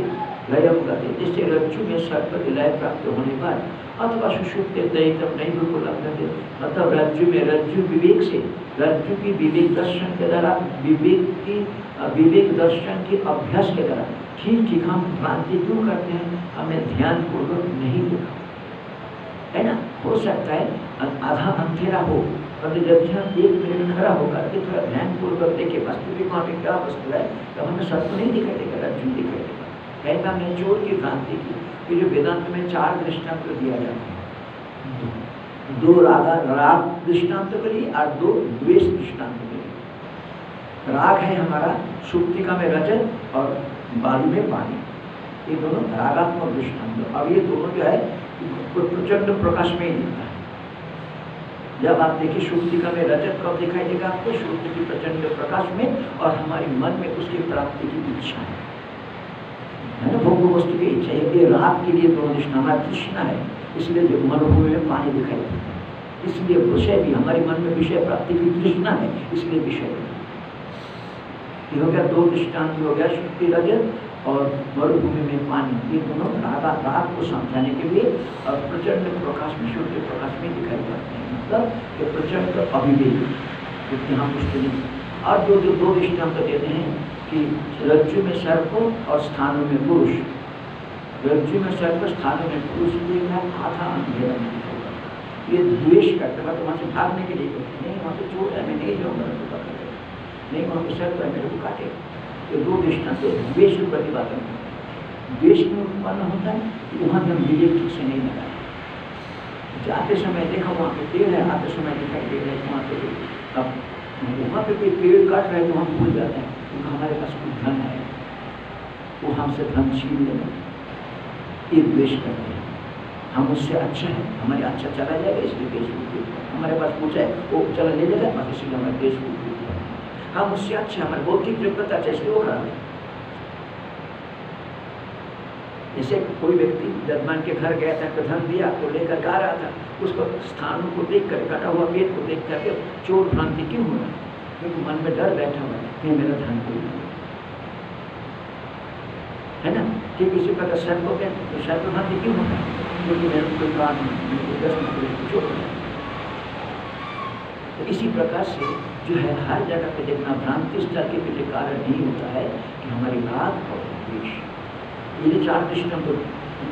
लयम गते। जैसे रज्जु में सर्प के लय प्राप्त होने पर अथवा सुषुप्त दैतम नहीं बिल्कुल लगते मतलब रज्जु में रज्जु विवेक से, रज्जु की विवेक दर्शन के द्वारा, विवेक की, विवेक दर्शन के अभ्यास के द्वारा ठीक ठीक हम भ्रांति दूर करते हैं, हमें ध्यान पूर्वक नहीं देखा। है ना? हो सकता है आधा अंधेरा हो पर जब हम एक मिनट खड़ा होकर के थोड़ा ध्यान पूर्वक देखे वास्तविक वहाँ पे क्या वस्तु है तो हमें सत्य नहीं दिखाई देगा रज्जु दिखाई देगा। कहता हमने चोर की भ्रांति की कि जो वेदांत में चार दृष्टांत दिया जाता है। दो रागा, राग दृष्टांत के लिए और दो द्वेष दृष्टांत के लिए। राग है हमारा सुप्तिका में रजत और बालू में पानी। ये दोनों रागात्मक दृष्टांत। अब ये दोनों जो है प्रचंड प्रकाश में ही दिखता है। जब आप देखिए सुप्तिका में रजत कब दिखाई देगा आपको? सूर्य की प्रचंड प्रकाश में और हमारे मन में उसकी प्राप्ति की इच्छा है। है ना? भोग वस्तु की इच्छा है। ये रात के लिए हमारा तृष्णा है। इसलिए जो मरुभूमि में पानी दिखाई देता है। इसलिए विषय भी, हमारे मन में विषय प्राप्ति की तृष्णा है। इसलिए विषय हो। गया दो दृष्टांत हो गया शुक्ति, रजत और मरुभूमि में पानी। ये दोनों रागा राग को समझाने के लिए और प्रचंड प्रकाश में सूर्य प्रकाश में दिखाई पड़ते हैं। मतलब ये प्रचंड अभिवेक क्योंकि हम कुछ नहीं और जो जो दो दृष्टांत कहते हैं कि रज्जु में सर्प और स्थानों में पुरुष। रज्जु में सर्प, स्थानों में पुरुष देखना आधा अंधेरा नहीं होगा ये द्वेष करते मतलब वहाँ से भागने के लिए नहीं, वहाँ से चोर है मैं नहीं जाऊँगा तो पकड़ नहीं, वहाँ पे सर्प है मेरे को काटे। ये दो दृष्टांत द्वेष प्रतिपादन द्वेष में उत्पन्न होता है वहाँ पे हम विवेक से नहीं लगाए जाते समय देखा वहाँ पे पेड़ है आते समय दिखाई दे रहे हैं वहाँ पे अब वहाँ पे कोई पेड़ काट रहे तो हम भूल जाते हैं क्योंकि हमारे पास कोई धन है वो हमसे धन छीन लेंगे ये द्वेष करते हैं हम उससे अच्छा है हमारे अच्छा चला जाएगा इसलिए देश को हमारे पास पूछा है वो चला ले जाएगा इसलिए हमारे देश को हम उससे अच्छे हमारे भौतिक योग्यता अच्छा इसलिए वो खराब है जैसे कोई व्यक्ति जजमान के घर गया था धन दिया तो लेकर आ रहा था, उसको स्थानों को देख कर कटा हुआ पेट को देख करके चोर भ्रांति क्यों हो रहा क्योंकि मन में डर बैठा हुआ है कि मेरा धन कोई नहीं है। ना? ठीक इसी प्रकार सर्प हो गया तो सर्प भ्रांति क्यों होता है? क्योंकि मेरे कोई काम नहीं दस कुछ हो। तो इसी प्रकार से जो है, हर जगह पे देखना भ्रांति स्तर के पीछे कारण नहीं होता है कि हमारी राग और ये चार दृष्टियों को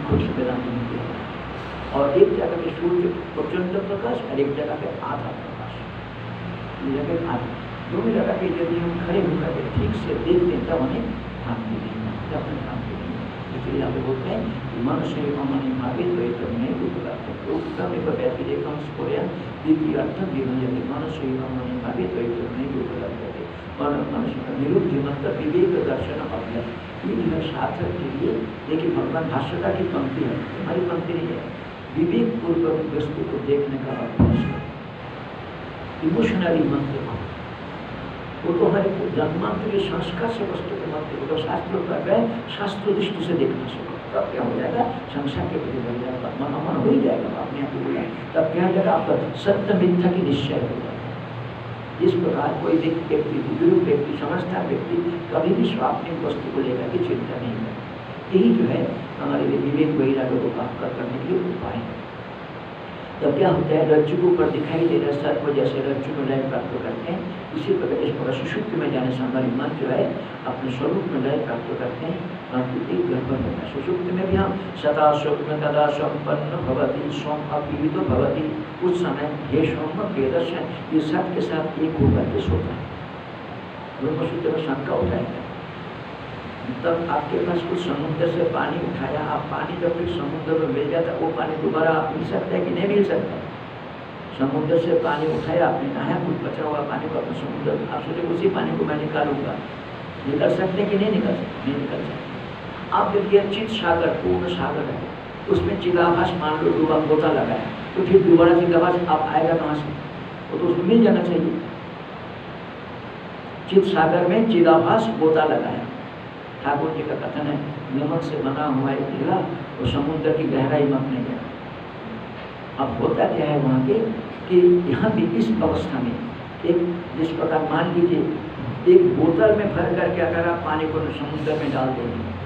खुद से में दिया हुआ और एक जगह पे सूर्य प्रचंड प्रकाश और एक जगह पे आधा प्रकाश। जगह आधा। दोनों जगह पे यदि हम खड़े होकर के ठीक से देखते हैं, तब हमें भ्रांति नहीं तब हमें नहीं होती। इसलिए यहाँ पे बोलते हैं कि मनुष्य मनी भावित द्वैतम नहीं उपलब्ध उत्तम एक व्यतिरेकम स्फोर्य द्वितीय अर्थ विभजते मनुष्य मनी भावित द्वैतम नहीं उपलब्ध मनुष्य का निरुद्ध मतलब विवेक दर्शन अभ्यास ये है सार्थक के लिए देखिए भगवान भाष्यता की पंक्ति है, हमारी पंक्ति नहीं है। विवेक पूर्वक वस्तु को देखने का अभ्यास इमोशनली मंत्र को। वो तो हमारे के संस्कार से वस्तु के मंत्र को तो शास्त्र कर रहे शास्त्र दृष्टि से देखना सीखो तब क्या हो जाएगा? संसार के प्रति बढ़ जाएगा। मन मन हो ही जाएगा। अपने आप जाएगा। तब क्या हो जाएगा? आपका सत्य मिथ्या की निश्चय हो जाएगा। इस प्रकार कोई व्यक्ति बुज़ुर्ग व्यक्ति समझदार व्यक्ति कभी भी स्वाप्निक वस्तु को लेकर के चिंता नहीं करता। यही जो है हमारे लिए विवेक वैराग्य को प्राप्त करने के लिए उपाय है। तब क्या होता है रज्जु को ऊपर दिखाई दे रहा है, सर्प जैसे रज्जु को लय प्राप्त करते हैं, इसी प्रकार इस प्रकार सुषुप्त में जाने से हमारी मन जो है, अपने स्वरूप में लय प्राप्त करते हैं। परंतु एक होता है सुषुप्त में भी हम सदा स्वप्न तदा संपन्न भवती। सोम अपीड़ित भवती उस समय हे सोम प्रियदर्शन ये सब के साथ एक होकर के सोता है। ब्रह्मसूत्र में शंका है। तब आपके पास कुछ समुद्र से पानी उठाया। आप पानी जब फिर समुद्र में मिल जाता, वो पानी दोबारा आप मिल सकता है कि नहीं मिल सकता? समुद्र से पानी उठाया, आपने नहाया कुछ बचा हुआ पानी को अपने समुद्र में, आप सोचे उसी पानी को मैं निकालूँगा। निकल सकते हैं कि नहीं निकल सकते? नहीं निकल सकते। आप देखिए चित सागर, पूर्ण सागर है, उसमें चिदाभास मान लो, डूबा गोता लगाया तो फिर दोबारा चिदाभास आप आएगा कहाँ से? वो तो उसमें मिल जाना चाहिए। चित सागर में चिदाभास गोता लगाया ठाकुर जी का कथन है, नमक से बना हुआ एक ढेला और समुद्र की गहराई में अपने गया। अब होता क्या है वहाँ के, कि यहाँ भी इस अवस्था में, एक जिस प्रकार मान लीजिए, एक बोतल में भर करके अगर आप पानी को समुद्र में डाल देंगे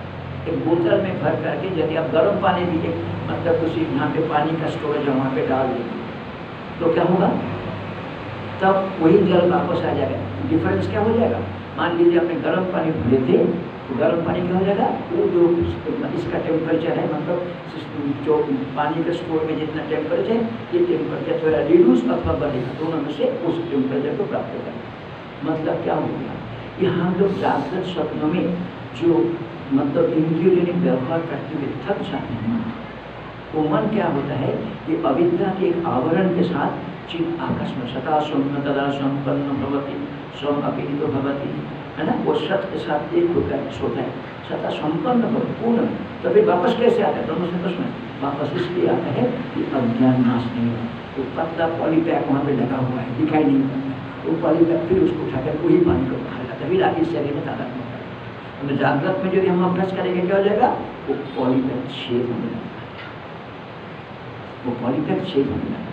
एक बोतल में भर करके यदि आप गर्म पानी भी मतलब उसी यहाँ पे पानी का स्टोरेज है, वहाँ पे डाल देंगे तो क्या होगा? तब वही जल वापस आ जाएगा। डिफरेंस क्या हो जाएगा? मान लीजिए आपने गर्म पानी भरे थे तो गर्म पानी क्या हो जाएगा? वो जो इसका टेम्परेचर है मतलब जो पानी के स्टोर में जितना टेम्परेचर है, ये टेम्परेचर थोड़ा रिड्यूस अथवा बढ़ेगा। दोनों में से उस टेम्परेचर को प्राप्त करेगा मतलब क्या हो गया? कि हम लोग जागृत स्वप्नों में जो मतलब इंद्रियोजनिक व्यवहार करते हुए थक जाते हैं। वो मन क्या होता है कि अविद्या के एक आवरण के साथ चित आकाश में सदा स्वप्न तदा संपन्न भवती स्वम अपीड़ित भवती, है ना? वो सत के साथ एक होकर सोता है। सदा संपन्न हो, पूर्ण। तो फिर वापस कैसे आता है? ब्रह्म संतोष में वापस इसलिए आता है कि अज्ञान नाश नहीं हुआ। तो पतला पॉलीपैक वहाँ पे लगा हुआ है, दिखाई नहीं पड़ता। वो पॉलीपैक फिर उसको उठाकर वही पानी को बाहर लाता है। फिर आगे शरीर में तादाद में तो जागृत में यदि हम अभ्यास करेंगे, क्या हो जाएगा? वो पॉलीपैक छेद होने लगता है। वो पॉलीपैक छेद होने लगता है।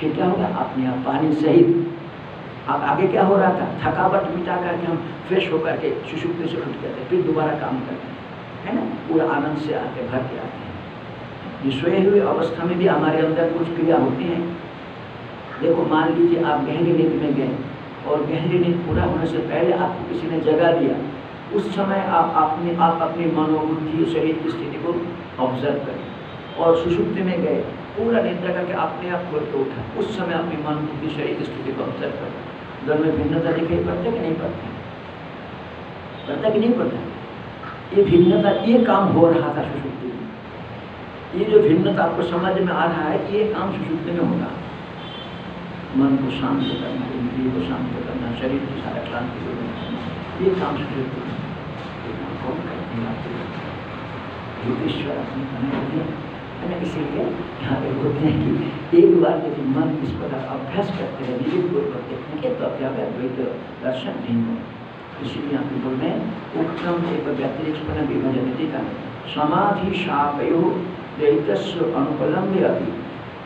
फिर क्या होगा? अपने आप पानी सहित। अब आगे क्या हो रहा था? थकावट मिटा करके हम फ्रेश होकर के सुषुप्ति से उठ जाते फिर दोबारा काम करते हैं। है ना? पूरा आनंद से आके भर के आते हैं। ये सोए हुए अवस्था में भी हमारे अंदर कुछ क्रिया होती हैं। देखो, मान लीजिए आप गहरी नींद में गए और गहरी नींद पूरा होने से पहले आपको किसी ने जगा दिया। उस समय आप अपने, आप अपनी मनोबुद्धि शरीर की स्थिति को ऑब्ज़र्व करें और सुषुप्ति में गए। पूरा निद्रा करके अपने आप खोल के उठा। उस समय अपनी मन बुद्धि शरीर की स्थिति को ऑब्ज़र्व करें। दोनों में भिन्नता दिखाई पड़ता कि नहीं पड़ता पड़ता कि नहीं पड़ता ये भिन्नता, ये काम हो रहा था सुषुप्ति में। ये जो भिन्नता आपको समझ में आ रहा है, ये काम सुषुप्ति में होगा। मन को शांत करना, इंद्रिय को शांत करना, शरीर की सारा क्रांति को ये काम सुषुप्ति में हैं अपने बने हैं इसीलिए यहाँ बोलते हैं कि एक बार यदि मन इस प्रकार अभ्यास करते हैं विवेक पूर्वक तो दर्शन हो इसीलिए यहाँ बोल रहे हैं उत्तम एक व्यतिरिक्त विभजन समाधि शापयो अभी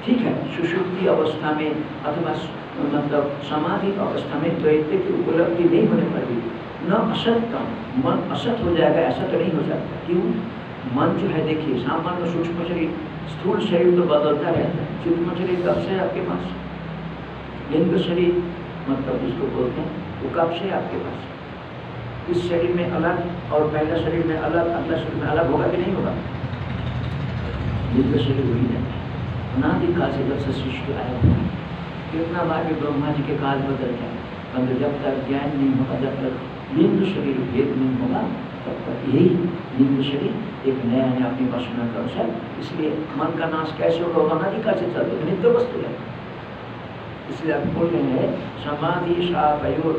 ठीक है सुषुप्ति अवस्था में अथवा मतलब समाधि अवस्था में द्वैत की उपलब्धि नहीं होने पर भी न असत का। मन असत हो जाएगा, ऐसा तो नहीं हो सकता। क्यों? मन जो है, देखिए, सामान्य सूक्ष्म शरीर स्थूल शरीर तो बदलता रहता है। सूक्ष्म शरीर कब से आपके पास? लिंग शरीर मतलब जिसको बोलते हैं, वो कब से आपके पास? इस शरीर में अलग और पहला शरीर में अलग अगला शरीर में अलग होगा कि नहीं होगा? लिंग शरीर वही रहता है। अनादिकाल से जब से सृष्टि आया हुआ है, कितना बार भी ब्रह्मा जी के काल बदल जाए। परंतु जब तक ज्ञान नहीं होगा, जब तक लिंग शरीर भेद नहीं होगा, तब तक यही लिंग शरीर एक नया नया अपनी वासना का अवसर। इसलिए मन का नाश कैसे होगा अनादिकाल से चलते नित्य वस्तु है। इसलिए आप बोल रहे हैं, समाधि सापयो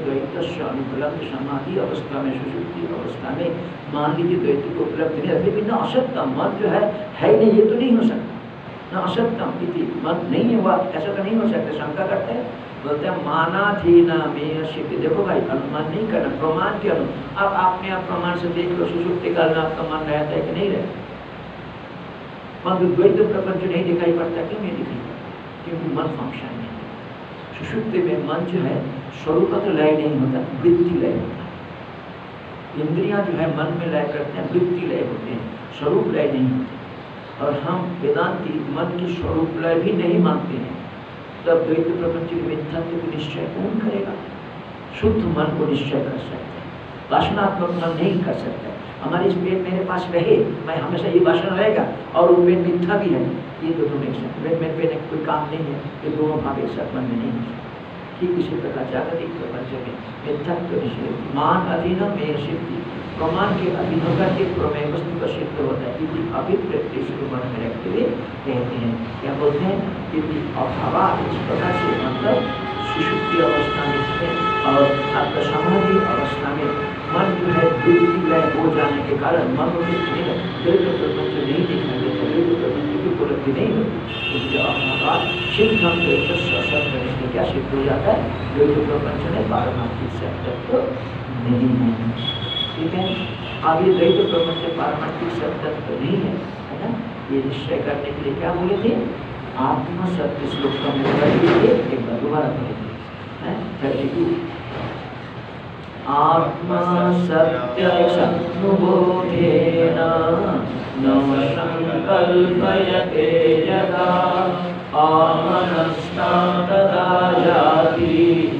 अनुपलब्ध, समाधि अवस्था में सुषुप्ति अवस्था में मान लीजिए द्वैत को उपलब्ध नहीं फिर भी न असत्य, मन जो है है नहीं, ये तो नहीं हो सकता। न असत्यम मन नहीं हुआ ऐसा तो नहीं हो सकता, शंका करते हैं। बोलते हैं, माना थी ना में देखो भाई, अनुमान नहीं करना, प्रमाण के अनु अब आपने आप प्रमाण से देख लो सुषुप्ति काल में आपका मन रहता है कि नहीं रहता? परंतु द्वैत प्रपंच नहीं दिखाई पड़ता, क्यों नहीं दिखाई क्योंकि मन फ़ंक्शन नहीं सुषुप्ति में मन जो है, स्वरूप तो लय नहीं होता, वृत्ति लय होता है। इंद्रियाँ जो है, मन में लय करते हैं, वृत्ति लय होते हैं, स्वरूप लय नहीं होते। और हम वेदांति मन की स्वरूप लय भी नहीं मानते हैं। तब द्वैत प्रपंच के मिथ्यात्व को निश्चय कौन करेगा? शुद्ध मन को निश्चय कर सकते हैं। वासनात्मक मन नहीं कर सकते हमारी इस पेट मेरे पास रहे, मैं हमेशा ये वासना रहेगा, और वो पेट मिथ्या भी है। ये दोनों पेट मेरे पेट कोई काम नहीं है। ये दोनों भाव एक साथ मन में नहीं हो सकते। ठीक इसी प्रकार जागतिक प्रपंच में। मिथ्यात्व निषेध मान अधीन में सिद्धि। प्रमाण के अधीन होकर के प्रमेय वस्तु का सिद्ध होता है। यदि अभिप्रत्य शुरू मन में रखते हुए कहते हैं। क्या बोलते हैं? यदि अभावा इस प्रकार से मतलब सुषुप्ति अवस्था में और आपका समाधि अवस्था में। मन जो है वृद्धि हो जाने के कारण मन को दृढ़ प्रपंच नहीं दिखाई की उपलब्धि नहीं होती उसके अभाव सिद्ध हम द्वैत क्या सिद्ध हो जाता है? द्वैत प्रपंच में पारमार्थिक सत्य नहीं है। ठीक है? अब ये द्वैत प्रपंच पारमार्थिक शब्द तो नहीं है है ना? ये निश्चय करने के लिए क्या बोले थे? आत्म सत्य श्लोक का मुद्दा एक बार दोबारा पढ़ेंगे थर्टी टू आत्मा सत्य सत्नुबोधेन न यदा। आमनस्ता तदा जाति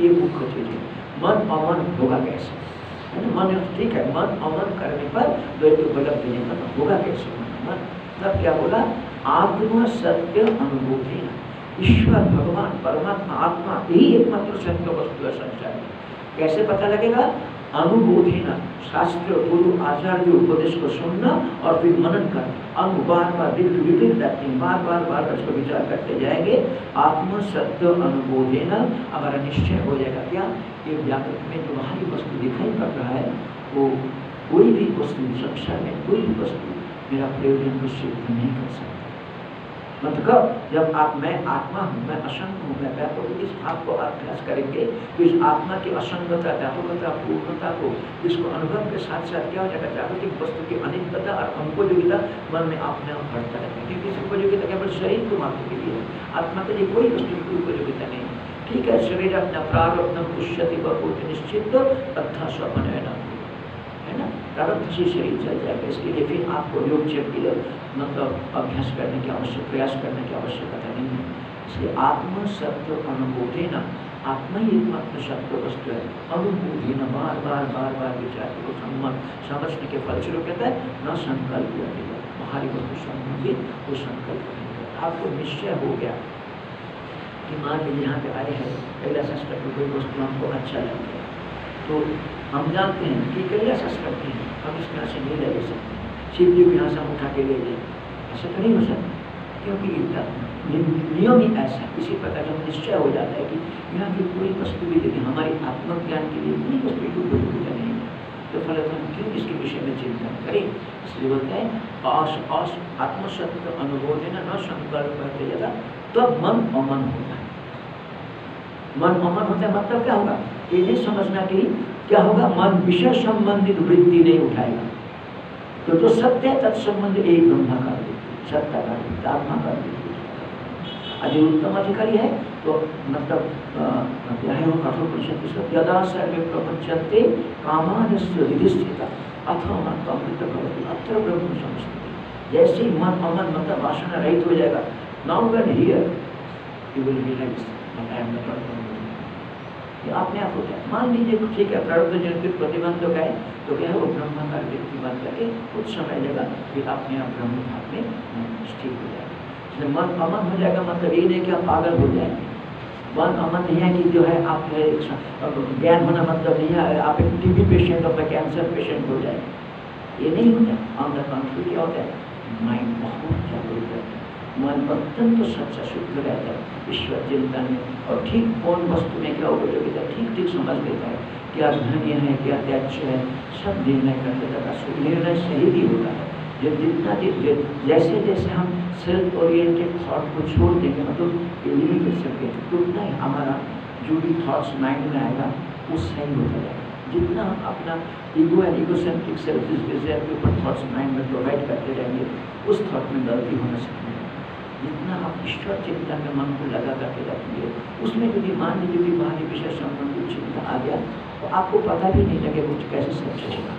ये मुख्य चीज़ मन अमन होगा कैसे? मन ठीक है, मन अमन करने पर द्वैत करना होगा कैसे? मन तब क्या बोला? आत्मा सत्य अनुभूति ईश्वर भगवान, परमात्मा, आत्मा, यही एकमात्र सत्य वस्तु है संसार में। कैसे पता लगेगा? अनुभूति न शास्त्र, गुरु, आचार्य, उपदेश को सुनना और फिर मनन कर अंग बार बार रिपीट करते हैं। बार बार बार उसको विचार करते जाएँगे। आत्म सत्य अनुभूति न हमारा निश्चय हो जाएगा। क्या? ये व्याकृत में हमारी वस्तु दिखाई पड़ रहा है, वो कोई भी वस्तु संसार में, कोई भी वस्तु मेरा प्रयोजन को सिद्ध नहीं कर सकता। मतलब जब आप, मैं आत्मा हूँ, मैं असंग हूँ, मैं व्यापक इस भाव को अभ्यास करेंगे तो इस आत्मा की असंगता व्यापकता, पूर्णता को, इसको अनुभव के साथ साथ क्या हो जाएगा? जागतिक वस्तु की अनिकता और अनुपयोगिता मन में अपने आप बढ़ता रहता है क्योंकि इस उपयोगिता केवल शरीर को मात्र के लिए आत्मा के लिए कोई वस्तु की उपयोगिता नहीं है। ठीक है, शरीर अपना प्रारब्ध पुष्यति बहुत निश्चित तथा स्वपन है ना प्रारब्ध से शरीर चल जाएगा इसके लिए फिर आपको योग चेप के मतलब अभ्यास करने की आवश्यक, प्रयास करने की आवश्यकता नहीं है। इसलिए आत्म सत्य अनुभूति न, आत्मा ही एकमात्र सत्य वस्तु है। अनुभूति न, बार बार बार बार विचार को सम्मत समझने के फलस्वरूप कहता है, न संकल्प लगेगा हमारी वस्तु संबंधित वो संकल्प आपको निश्चय हो गया कि मान लीजिए यहाँ पे आए हैं, पहला संस्कृत कोई वस्तु हमको अच्छा लग गया तो हम जानते हैं, कि कैलाश करते हैं, हम इस यहाँ से नहीं ले सकते। शिव जी को यहाँ से हम उठा के ले जाए ऐसा तो नहीं हो सकता, क्योंकि नियम ही ऐसा इसी प्रकार जब निश्चय हो जाता है कि यहाँ की कोई वस्तु भी यदि हमारी आत्मज्ञान के लिए कोई वस्तु की उपयोगिता नहीं है तो फलत हम क्यों इसके विषय में चिंतन करें? इसलिए बोलते हैं अस अस आत्मसत्य अनुभव है ना, न संकल्प करते जाता तब मन अमन होता है। मन अमन होता है मतलब क्या होगा? ये नहीं समझना कि क्या होगा? मन विषय संबंधित वृत्ति नहीं उठाएगा। तो जो सत्य तत्संबंध एक ब्रह्माकार वृत्ति सत्याकार वृत्ति आत्माकार वृत्ति यदि उत्तम अधिकारी है तो मतलब कठोर परिषद यदा सर्वे प्रपंचते कामानस्य हृदय अथवा मत अमृत भवती, अत्र ब्रह्म संस्कृति। जैसे ही मन अमन मतलब वासना रहित हो जाएगा। Now when here you will realise I am the ये अपने आप होता है मान लीजिए ठीक है प्रारब्ध जनित प्रतिबंधक है तो क्या है वो ब्रह्माकार व्यक्ति बन करके कुछ समय लेगा फिर अपने आप ब्रह्म भाव में स्थित हो जाएगा इसलिए मन अमन हो जाएगा मतलब ये नहीं कि आप पागल हो जाएँगे मन अमन नहीं है कि जो है आप ज्ञान होना मतलब नहीं है, आप एक टीबी पेशेंट और कैंसर पेशेंट हो जाए। ये नहीं होता ऑन द कंट्री क्या होता है। माइंड बहुत जागरूक रहता है। मन अत्यंत सच्चा शुद्ध रहता है। ईश्वर चिंतन में और ठीक कौन वस्तु में क्या उपयोगिता ठीक ठीक समझ लेता है क्या धन्य है क्या त्याज्य है। सब निर्णय कर लेता है। निर्णय सही भी होता है। जब जितना जैसे जैसे हम सेल्फ ओरिएंटेड थॉट को छोड़ देंगे मतलब करके तो उतना ही हमारा जो भी थॉट्स माइंड में आएगा, वो सही होता जाएगा। जितना हम अपना ego and egocentric self desire के ऊपर थॉट्स माइंड में प्रोवाइड करते रहेंगे, उस थॉट में गलती होना सकती है जितना आप ईश्वर चिंता में मन को लगा करके रखेंगे, उसमें यदि मान लीजिए कि बाहरी विषय संबंधी चिंता आ गया। तो आपको पता भी नहीं लगे कुछ कैसे सब चलेगा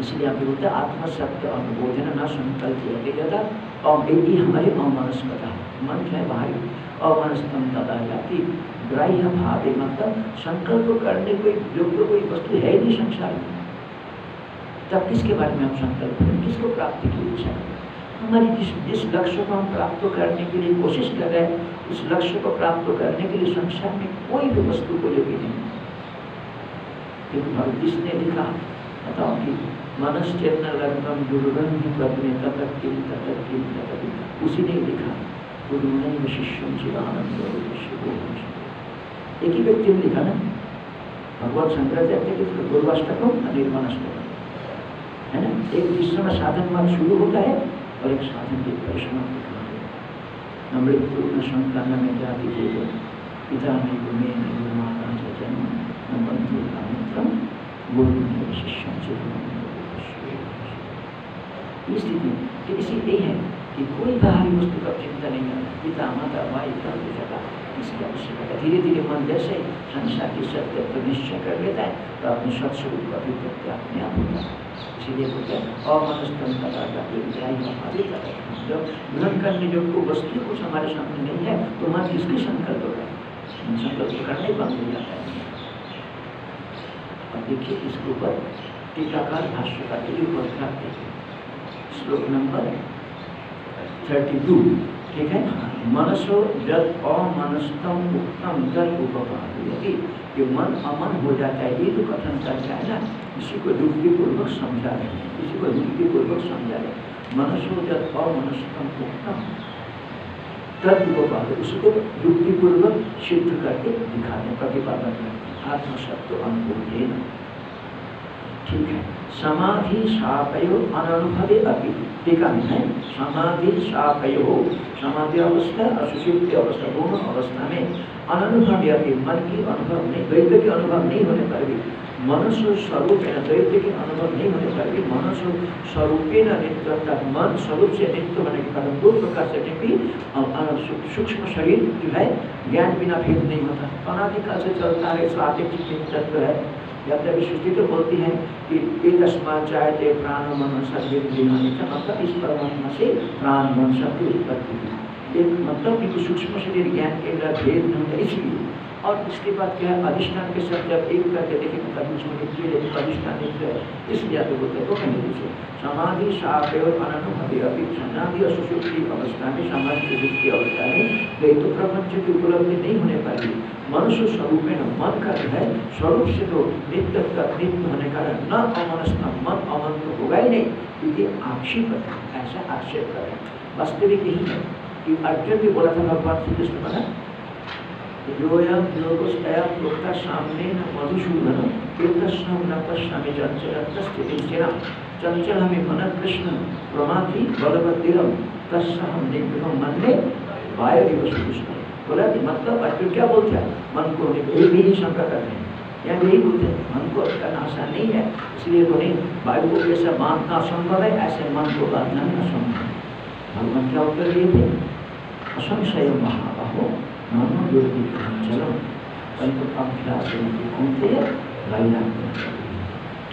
इसलिए आप बोलते आत्म सत्य अनुबोधन न संकल्प किया जाता और यही हमारे अमनस्कता है। मन है बाहरी, अमनस्तम तदा जाती, ग्राह्य भाव मतलब संकल्प करने कोई योग्य कोई वस्तु है ही नहीं संसार में। तब किसके बारे में हम संकल्प करें किसको प्राप्ति की इच्छा हमारी जिस जिस लक्ष्य को हम प्राप्त करने के लिए कोशिश कर रहे हैं, उस लक्ष्य को प्राप्त करने के लिए संसार में कोई भी वस्तु को लेके नहीं। लेकिन जिसने लिखा बताओ कि मनश्चेतना लगभग दुर्गंध किल तथक किल तथक उसी ने लिखा गुरु नहीं शिष्य एक ही व्यक्ति ने लिखा ना? भगवान शंकराचार्य के गुरुवाष्टकम निर्माणाष्टकम है ना एक जिस समय साधन मार्ग शुरू होता है और एक साधन की परिसमाप्ति न मृत्यु न शंका न में जाति को पिता नहीं को मैं नहीं को माता से जन्म न बंधु का मित्र गुरु नहीं शिष्य से। स्थिति इसी यही है कि कोई बाहरी वस्तु का चिंता नहीं है पिता, माता, भाई जगह इसकी आवश्यकता धीरे धीरे मन जैसे संसार की सत्य को निश्चय कर लेता है तो अपने सत्स्वरूप का अभिव्यक्ति अपने आप होता है इसीलिए बोलते हैं अमनस्तम जब ग्रहण करने जो को वस्तु कुछ हमारे सामने नहीं है तो मन किसके संकल्प हो रहा है संकल्प करने बंद हो जाता है अब देखिए इसके ऊपर टीकाकार भाष्य का ऊपर करते श्लोक नंबर थर्टी टू ठीक है मनसो जब अमनस्तम उत्तम जल उपकार कि मन अमन हो जाता है, ये जो कथन करता है ना, इसी को युक्तिपूर्वक समझा रहे इसी को युक्तिपूर्वक समझा रहे मनुष्य जब अमनुष्यतम उत्तम तब उपवाद उसको युक्तिपूर्वक सिद्ध करके दिखाते प्रतिपादन करते आत्मशब्द अनुकूल ठीक है समाधि सापयो अनुभवे अभी टीका है समाधि सापयो समाधि अवस्था और अवस्था दोनों अवस्था में अनुभव अभी मन की अनुभव नहीं, द्वैत के अनुभव नहीं होने पर भी। मनुष्य स्वरूप है, द्वैत के अनुभव नहीं होने पर भी मनुष्य स्वरूप नित्य मन स्वरूप से नित्य होने के कारण दो प्रकार से भी सूक्ष्म शरीर जो है, ज्ञान बिना भेद नहीं होता। अनाधिकाल से चलता है स्वादिक तत्व है। यद्यपि श्रुति तो बोलती है कि एक चाहे थे प्राण मन सर्वे मतलब इस परमात्मा से प्राण, मन सब की उत्पत्ति एक मतलब कि सूक्ष्म शरीर, ज्ञान के अंदर भेद नहीं इसलिए। और उसके बाद क्या है, अधिष्ठान के साथ जब एक करके देखें तो लेकिन अधिष्ठान नित्य है इसलिए आप बोलते तो कहीं दूसरे समाधि सापेव अनुभवी अभी समाधि और सुषुप्ति अवस्था में समाधि सुषुप्ति अवस्था में द्वैत प्रपंच की उपलब्धि नहीं होने भी मनुष्य स्वरूप में मन का जो है, स्वरूप से तो नित्य का नित्य होने का न अमनस्थ, मन अमन तो होगा ही नहीं, क्योंकि आक्षेप ऐसा आक्षेप करें वास्तविक यही है कि अर्जुन भी बोला था, भगवान श्री कृष्ण बना योयम योगस्तया प्रोक्ता सामने न मधुसूदन तीर्थस्नम न पश्यामि हमें मन कृष्ण प्रमाथि बलवतीरम तस्म निग्रह मन में वायु कृष्ण बोला कि मतलब अर्जुन क्या बोलते हैं? मन को भी शंका कर हैं। या यही बोलते हैं, मन को करना आसान नहीं है, इसलिए तो नहीं, वायु को जैसा मानना असंभव है, ऐसे मन को बांधना असंभव है। भगवान क्या उत्तर दिए थे? असंशय महाबाहो।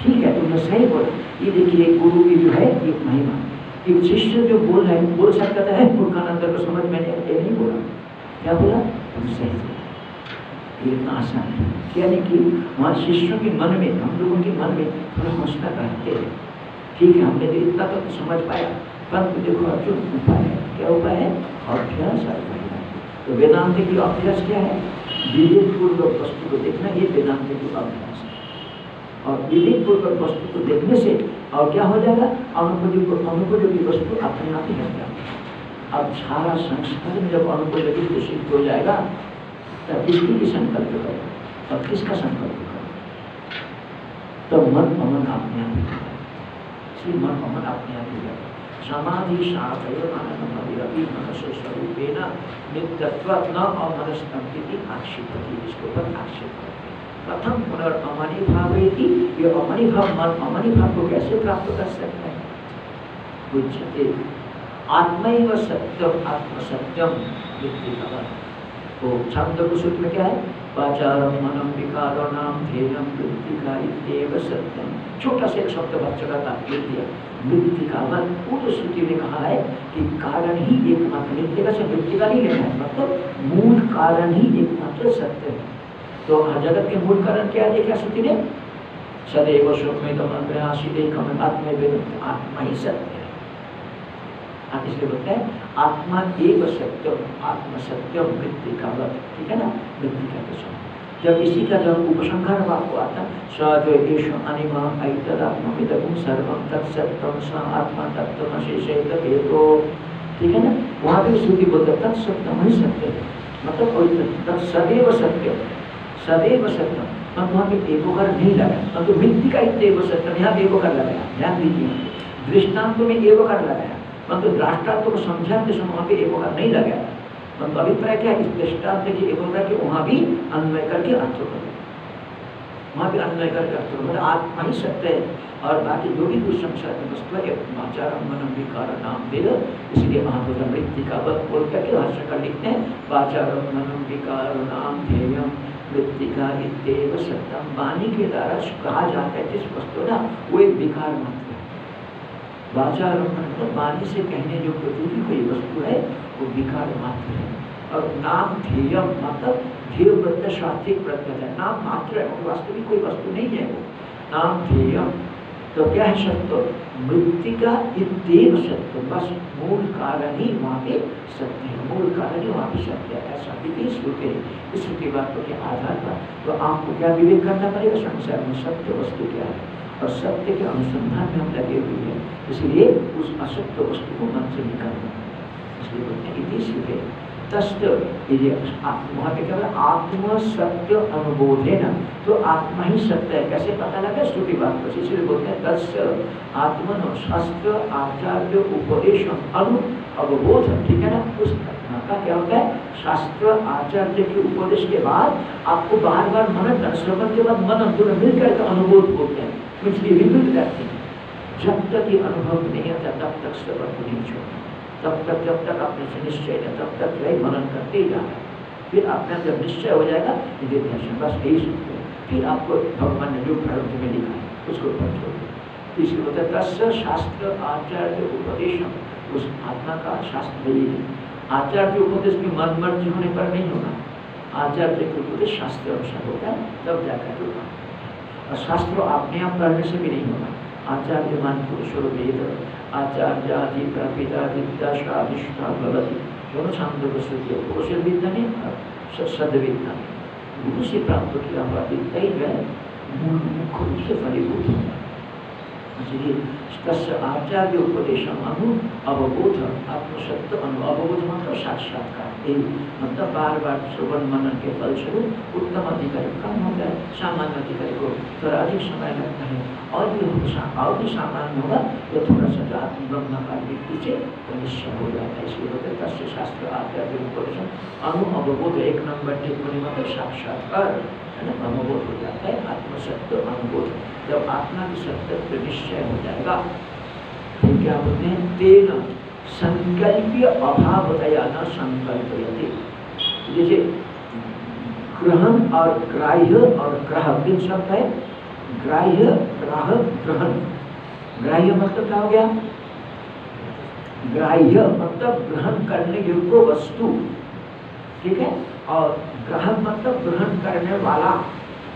ठीक है तुमने सही बोला ये देखिए गुरु की जो है, ये महिमा। एक शिष्य जो बोल रहे हैं, बोल सकता है मूर्खानंद को समझ मैंने ये नहीं बोला। क्या बोला? तुम सही ये इतना आसान है। यानी कि वहाँ शिष्यों के मन में, हम लोगों के मन में थोड़ा हौसला रहते हैं। ठीक है, हमने तो इतना तो समझ पाया, परंतु देखो अर्जुन उपाय है। क्या उपाय है? अभ्यास वैराग्य तो वेदांत की अभ्यास क्या है? विवेक पूर्वक वस्तु को देखना, ये वेदांत की अभ्यास है। और विवेक पूर्वक वस्तु को देखने से और क्या हो जाएगा? अनुपयोगी अनुपयोगी वस्तु अपने आप ही। हट जाएगी अब सारा संस्कार में जब अनुपयोगी सिद्ध हो जाएगा, तब किसकी की संकल्प करो। तब किसका संकल्प करो? तब मन अमन अपने आप ही मन अमन अपने आप ही जाएगा समाधि शास्त्र मानवी मनसो स्वरूपेण नित्यत्व न अमनस्तंति आक्षेपति इसके ऊपर आक्षेप करते हैं। प्रथम पुनर्अमनि भाव ये अमनि भाव मन अमनि भाव को कैसे प्राप्त कर सकता है? उच्चते आत्मैव सत्यम, आत्मसत्यम विद्यमान तो छंद को सूत्र क्या है? छोटा सा एक शब्द बच्चों का तात्पर्य दिया मृत्तिका मन वो तो श्रुति में कहा है कि कारण ही एकमात्र से लेना है मतलब मूल कारण ही एकमात्र सत्य है। तो जगत के मूल कारण क्या है? श्रुति ने। सदैव सुख में तो आत्मा ही सत्य है। आप इसलिए बोलते हैं, आत्मा एक सत्यम आत्म सत्यम वृत्ति का वत ठीक है ना? वृत्ति का विषय। जब इसी का जब उपसंहार वाक्य आता स जो एष अनिमा ऐतदात्मविदगुं सर्वं तत्सत्यं स आत्मा तत्त्वमशेषेत भेदो ठीक है ना? वहाँ भी श्रुति बोलते तत्सत्यम ही सत्य मतलब कोई तत्सदैव सत्य सदैव सत्यम मतलब वहाँ पे एकोकर नहीं लगा मतलब वृत्ति का इत्येव सत्यम यहाँ एकोकर लगाया। ध्यान दीजिए। दृष्टांत में एकोकर लगाया। मतलब दृष्टांत को समझाते समय वहाँ पे एकोकर नहीं लगाया मतलब अभिप्राय क्या इस दृष्टांत के एकोकर के वहाँ भी अन्वय करके अर्थ करो वहाँ भी अन्वय करके अर्थ करो मतलब आत्मा ही सत्य है और बाकी जो भी कुछ संसार की वस्तु है वाचार मनम विकार नाम वेद, इसलिए महापुरुष मृत्यु का वत बोल करके हर्ष कर लिखते हैं वाचार मनम विकार नाम ध्येयम मृतिका इत्येव सत्यम। वाणी के द्वारा कहा जाता है जिस वस्तु ना, वो एक विकार मात्र है वाचार मतलब वाणी से कहने जो प्रचुरी कोई वस्तु है, वो विकार मात्र है। और नाम ध्येयम मतलब ध्येय प्रत्यय सात्विक प्रत्यय है। नाम मात्र है, और वास्तविक कोई वस्तु नहीं है वो। नाम ध्येयम तो क्या है सत्य मृतिका इत्येव सत्य बस मूल कारण ही वहाँ पे सत्य है। मूल कारण ही वहाँ पे सत्य है। ऐसा विधि श्रुति है। इस श्रुति बातों के आधार पर तो आपको क्या विवेक करना पड़ेगा? संसार में सत्य वस्तु क्या है? और सत्य के अनुसंधान में हम लगे हुए हैं। इसलिए उस असत्य वस्तु को मन से निकालना इसलिए बोलते हैं, इति श्रुति तस्त ये वहाँ पे क्या आत्म सत्य अनुबोध ना तो आत्मा ही सत्य है। कैसे पता लगा? श्रुति बात पर। इसलिए बोलते हैं तस्य आत्मन शास्त्र आचार्य उपदेश अनु अवबोध। ठीक है ना? उस घटना का क्या होता है? शास्त्र आचार्य के उपदेश के बाद आपको बार बार मनन श्रवण के बाद मनन दोनों मिलकर के अनुभूत होते हैं। इसलिए विभिन्न रहते हैं। जब तक ये अनुभव नहीं आता, तब तक श्रवण को नहीं छोड़ना तब तक, जब तक अपने से निश्चय है तब तक जो मनन करते ही जाना। फिर अपने जब निश्चय हो जाएगा ये दर्शन बस यही सुनते हैं फिर आपको भगवान ने जो प्रारंभ में लिखा है, उसको ऊपर छोड़ इसलिए होता है, तस्य शास्त्र आचार्य उपदेशम। उस आत्मा का शास्त्र यही है आचार्य उपदेश भी मन मर्ज़ी होने पर नहीं होगा। आचार्य के उपदेश शास्त्र अनुसार होता है, तब जाकर होगा शास्त्र अपने आप करने से भी नहीं होगा। आचार्य मान पुरुषो वेद, आचार्यादि प्रपिता विद्या स्वादिष्टा भगवती दोनों छात्र पुरुष विद्या नहीं सदविद्या सद विद्या गुरु से प्राप्त किया हुआ विद्या ही वह मुख्य रूप से फलीभूत होता है। इसलिए तस्य आचार्य उपदेश अनु अवबोध, आत्मसत्य अनु अवबोध मतलब साक्षात्कार। यही मतलब बार बार श्रवण मनन के फलस्वरूप उत्तम अधिकारी कम हो जाए सामान्य अधिकारी को थोड़ा अधिक समय लगता है। और भी और भी सामान्य होगा तो थोड़ा सा जो आत्मब्रह्म का व्यक्ति से निश्चय हो जाता है। इसलिए होते तस्य शास्त्र आचार्य उपदेश अनु अवबोध, एक नंबर टिप्पणी मतलब साक्षात्कार। अनुभूत हो जाता है आत्मसत्य अनुभूत। जब आत्मा की सत्य निश्चय हो जाएगा फिर क्या बोलते हैं? न संकल्पयते। जैसे ग्रहण और ग्राह्य और ग्रह तीन शब्द है? ग्राह्य, ग्राह, ग्रहण। ग्राह्य मतलब क्या हो गया? ग्राह्य मतलब ग्रहण करने योग्य वस्तु। ठीक है? और ग्रहण मतलब ग्रहण करने वाला।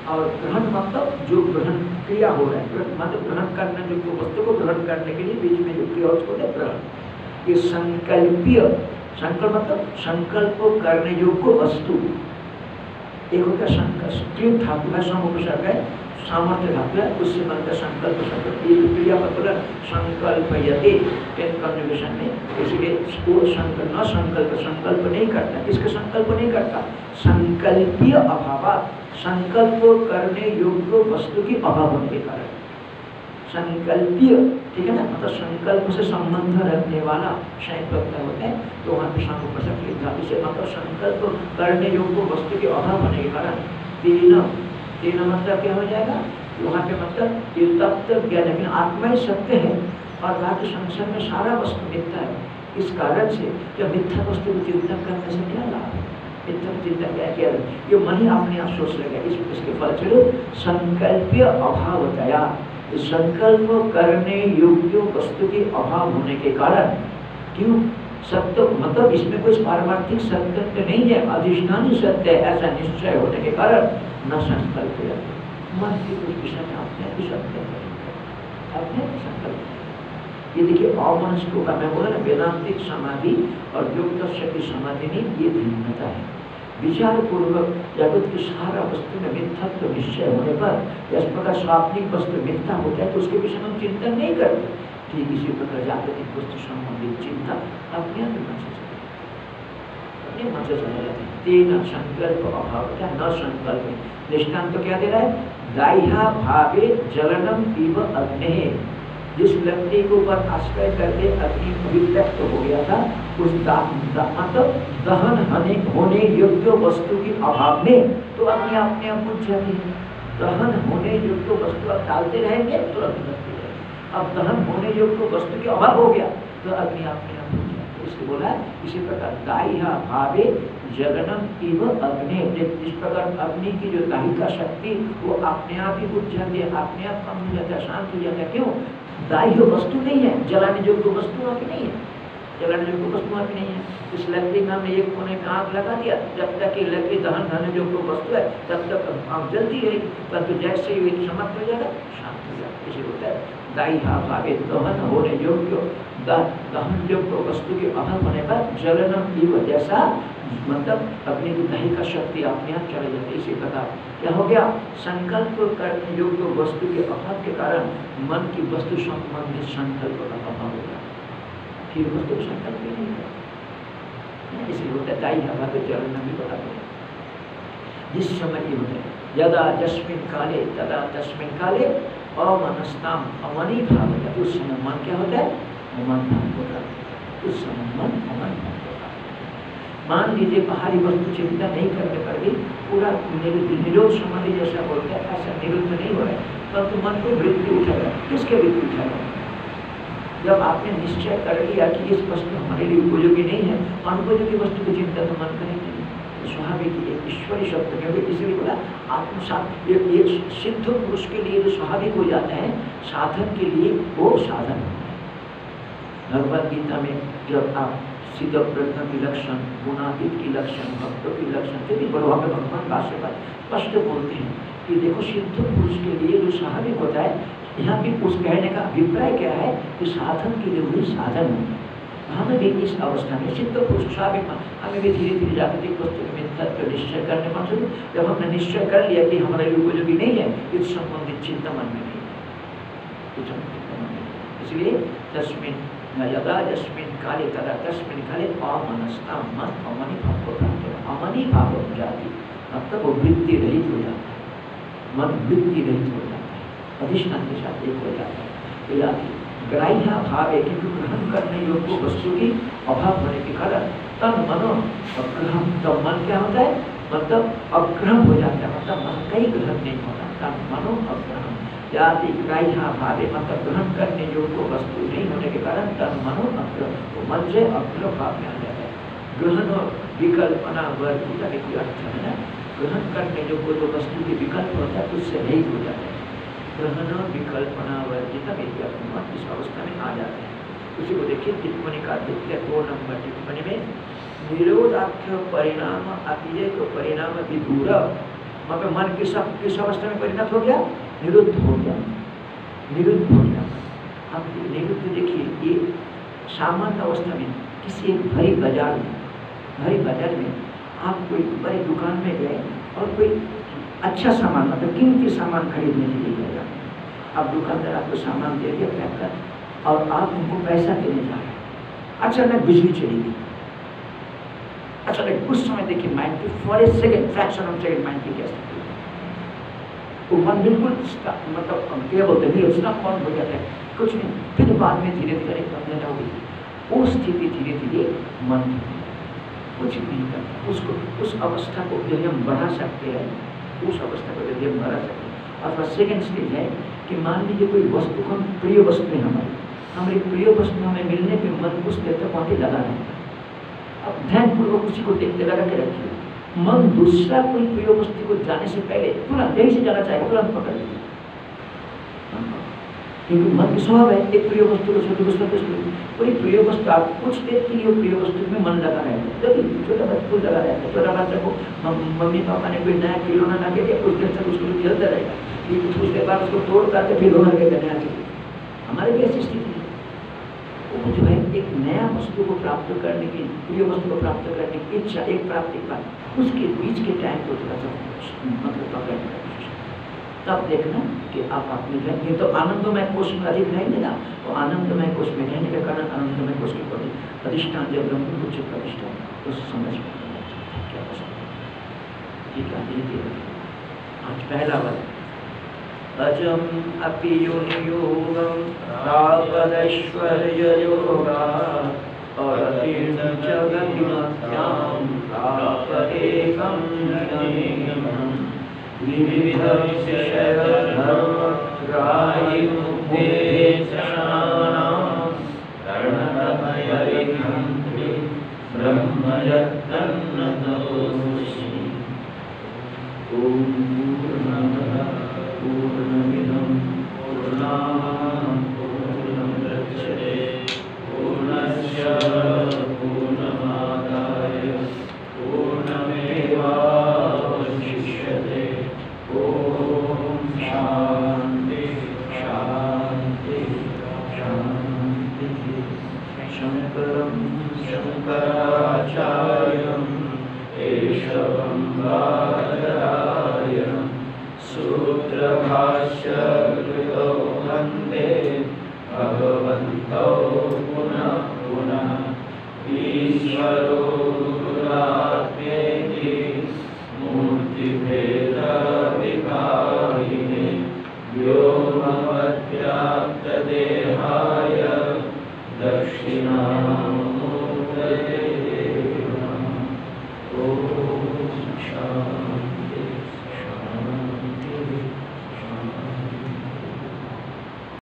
और ग्रहण मतलब जो ग्रहण क्रिया हो रहा है मतलब ग्रहण करने योग्य वस्तु को ग्रहण करने के लिए बीच में जो क्रिया उसको ग्रहण। ये संकल्पीय, संकल्प मतलब संकल्प करने योग्य वस्तु। एक होता है संकल्प धातु है समुपसर्ग है सामर्थ्य धातु है उससे बनता संकल्प शब्द ये क्रिया मतलब संकल्प यदि टेन कन्जुगेशन में इसलिए वो संकल्प न संकल्प संकल्प नहीं करता किसके संकल्प नहीं करता संकल्पीय अभाव संकल्प करने योग्य वस्तु की अभाव होने के कारण संकल्पीय, ठीक है ना? मतलब संकल्प से संबंध रखने वाला वक्ता होते हैं तो वहाँ पे प्रसंग लिखा। इसे मतलब संकल्प करने योग्य वस्तु के अभाव होने के कारण तीन तीन मतलब क्या हो जाएगा? वहाँ पे मतलब ये तत्व ज्ञान, लेकिन आत्मा ही सत्य है, और बाकी संसार में सारा वस्तु मिथ्या है। इस कारण से जब मिथ्या वस्तु को चिंतन करने से क्या लाभ मिथ्या चिंतन क्या क्या ये मन ही अपने आप सोच लेगा इस, इसके फलस्वरूप संकल्पीय अभाव दया संकल्प करने योग्य वस्तु के अभाव होने के कारण क्यों? सत्य मतलब इसमें कोई पारमार्थिक सत्य तो नहीं है, अधिष्ठानी सत्य है, ऐसा निश्चय होने के कारण न संकल्प मन के विषय में अपने सत्य अपने संकल्प ये देखिए, अमनस्को का मैं बोला ना, वेदांतिक समाधि और योग शक्ति समाधि में ये भिन्नता है। विचार पूर्वक जगत की सारा वस्तु में मिथ्यात्व निश्चय होने पर इस प्रकार स्वाप्निक वस्तु मिथ्या हो जाए तो उसके विषय में चिंतन नहीं करते. ठीक इसी प्रकार जागतिक वस्तु संबंधित चिंता अपने अंदर मन से अपने मन से चला जाते हैं तेना संकल्प अभाव क्या न संकल्प. दृष्टांत तो क्या दे रहा है? दाइहा भावे जलनम पीव अग्नि. जिस लकड़ी के ऊपर आश्रय करके अग्नि अभिव्यक्त हो गया था, उस मतलब दहन होने होने योग्य वस्तु के अभाव में तो अग्नि अपने आप बुझ जाती है। दहन होने योग्य वस्तु आप डालते रहेंगे तो अग्नि बनती रहेगी। अब दहन होने योग्य वस्तु के अभाव हो गया तो अग्नि अपने आप बुझ जाती इसलिए बोला, इसी प्रकार दाइहा भावे जगनम इव अग्नि जिस प्रकार अग्नि की जो दाहिका शक्ति, वो अपने आप ही बुझ जाती है। अपने आप कम हो जाता है, शांत हो जाता है। क्यों? दाह्य वस्तु नहीं है, जलाने योग्य वस्तु वहाँ की नहीं है। जलाने योग्य वस्तु वहाँ की नहीं है। इस लकड़ी में हमने एक कोने में आग लगा दिया, जब तक ये लकड़ी दहन धन योग्य वस्तु है, तब तक आग जलती रहेगी। परंतु जैसे ही समाप्त हो जाएगा, शांत हो जाएगा इसे होता है। दाई हाथ भावे दहन होने योग्य दहन योग्य वस्तु के अभाव होने पर जलन की वजह से मतलब अपनी की दही का शक्ति अपने आप चले जाती है, इसी प्रकार। क्या हो गया? संकल्प करने योग्य वस्तु के अभाव के कारण मन की वस्तु संबंधित संकल्प का अभाव हो। गया फिर वस्तु संकल्प ही नहीं करता इसलिए होता है, दाई हवा के चरण भी बताते हैं। जिस समय की होते हैं, यदा जस्मिन काले, तदा तस्मिन काले अमनस्ताम अमनी भाव उस समय मन क्या होता है? अमन भाव होता है, उस समय मन अमन भाव मान लीजिए बाहरी वस्तु चिंता नहीं करने पर भी पूरा निरोध समाधि जैसा बोलते हैं, ऐसा निरुद्ध नहीं हो रहा है, परंतु मन को वृत्ति उठाएगा किसके वृत्ति उठाएगा जब आपने निश्चय कर लिया कि इस वस्तु हमारे लिए उपयोगी नहीं है, अनुपयोगी वस्तु की चिंता तो मन करेंगे स्वाभाविक एक ईश्वरी शब्द क्योंकि इसलिए बोला, आत्मसात ये सिद्ध पुरुष के लिए जो स्वाभाविक हो जाता है, साधन के लिए वो साधन। भगवत गीता में जब आप सिद्ध प्रज्ञा की लक्षण, गुणातीत की लक्षण, भक्तों की लक्षण भी बढ़वा के भगवान भाष्य पर स्पष्ट बोलते हैं कि देखो सिद्ध पुरुष के लिए जो स्वाभाविक होता है, यहाँ भी उस कहने का अभिप्राय क्या है कि साधन के लिए वही साधन हमें भी इस अवस्था में सिद्ध पुरुष स्वाभाविक हमें भी धीरे धीरे जागतिक वस्तु में तत्व निश्चय करने पर जब हमने निश्चय कर लिया कि हमारे लिए उपयोगी नहीं है, इस संबंधित चिंता मन में नहीं है। इसलिए तस्मिन काले, तदा तस्मिन काले अमनस्ता मन अमनी भाव प्राप्त अमनी भाव हो जाती। मतलब वो वृत्ति रहित हो जाता है। मन वृत्ति रहित हो जाता है। अधिष्ठान के साथ एक हो जाता है। तो ग्राह्य भाव है ग्रहण करने योग्य वस्तु की अभाव होने के कारण मनो अग्रहम। तब मन क्या होता है? मतलब हो जाता है। मतलब मन का ही ग्रहण नहीं होता। तब मनो अग्रहम। जाति ग्राह्य भावे मतलब ग्रहण करने योग्य वस्तु नहीं होने के कारण तन, मनो, अग्र वो मन से अग्र, भाव में आ जाता है। ग्रहण और विकल्पना वर्ग का अर्थ है ना? ग्रहण करने योग्य जो वस्तु के विकल्प होता है, उससे रहित हो जाता है। ग्रहण विकल्पना वर्जित इस अवस्था में आ जाते हैं। उसी को देखिए, टिप्पणी का द्वितीय दो नंबर टिप्पणी में निरोधाख्य परिणाम, अतिरेक परिणाम विदूर मतलब मन किस किस अवस्था में परिणत हो गया? निरुद्ध हो गया। निरुद्ध हो गया। अब निरुद्ध देखिए, ये सामान्य अवस्था में किसी एक भरी बाज़ार में, भरी बाज़ार में आप कोई बड़े दुकान में गए और कोई अच्छा सामान मतलब कीमती सामान खरीदने के लिए गए। अब दुकानदार आपको सामान दे दिया, पैक कर और आप उनको पैसा देने जा रहे हैं। अचानक बिजली चली गई। अचानक उस समय देखिए, mind for a second, fraction of second mind की क्या स्थिति वो मन बिल्कुल मतलब क्या बोलते हैं कौन हो जाता है कुछ नहीं फिर बाद में धीरे धीरे अंदर हो गई वो स्थिति धीरे धीरे मन कुछ नहीं करता उसको उस अवस्था को यदि हम बढ़ा सकते हैं उस अवस्था को यदि हम बढ़ा सकते हैं अथवा सेकेंड स्टेज है कि मान लीजिए कोई वस्तु को प्रिय वस्तु है हमारी हमारी प्रिय वस्तु हमें मिलने पर मन उस देर तक वहाँ लगा रहता है अब ध्यानपूर्वक उसी को देखते लगा के रखिए मन दूसरा कोई प्रिय वस्तु को जाने से पहले तुरंत देरी से जाना चाहिए तुरंत पकड़ लीजिए क्योंकि मन की स्वभाव है, एक प्रिय वस्तु को छोटी वस्तु कोई प्रिय वस्तु आप कुछ देर के लिए प्रिय वस्तु में मन लगा रहता है। छोटा बच्चा को लगा रहता है छोटा बच्चा को मम्मी, पापा ने कोई नया खिलौना के दिया कुछ देर तक उसको खेलता रहेगा। कुछ देर बाद उसको तोड़ करके फिर रोना के नया चाहिए हमारे भी ऐसी स्थिति वो जो है, एक नया वस्तु को प्राप्त करने की, प्रिय वस्तु को प्राप्त करने की इच्छा, एक प्राप्ति का, उसके बीच के टाइम को थोड़ा सा मतलब पकड़ने का तब देखना कि आप अपने ये तो आनंदमय कोष में अधिक रहेंगे ना। तो आनंदमय कोष में रहने के कारण आनंदमय कोष के प्रति अधिष्ठान जब ब्रह्म उच्च प्रतिष्ठा तो समझ में क्या ठीक है। आज पहला वर्ग। अजम अपि योनियोगम तापदैश्वर्ययोगा परतिं जगतिमत्यां तापदेकं निगमनं विविधविषयधर्मग्राहिमुद्देशानां ब्रह्मयत्तन्नतोषि ॐ पूर्णमदः पूर्णमिदं पूर्णात्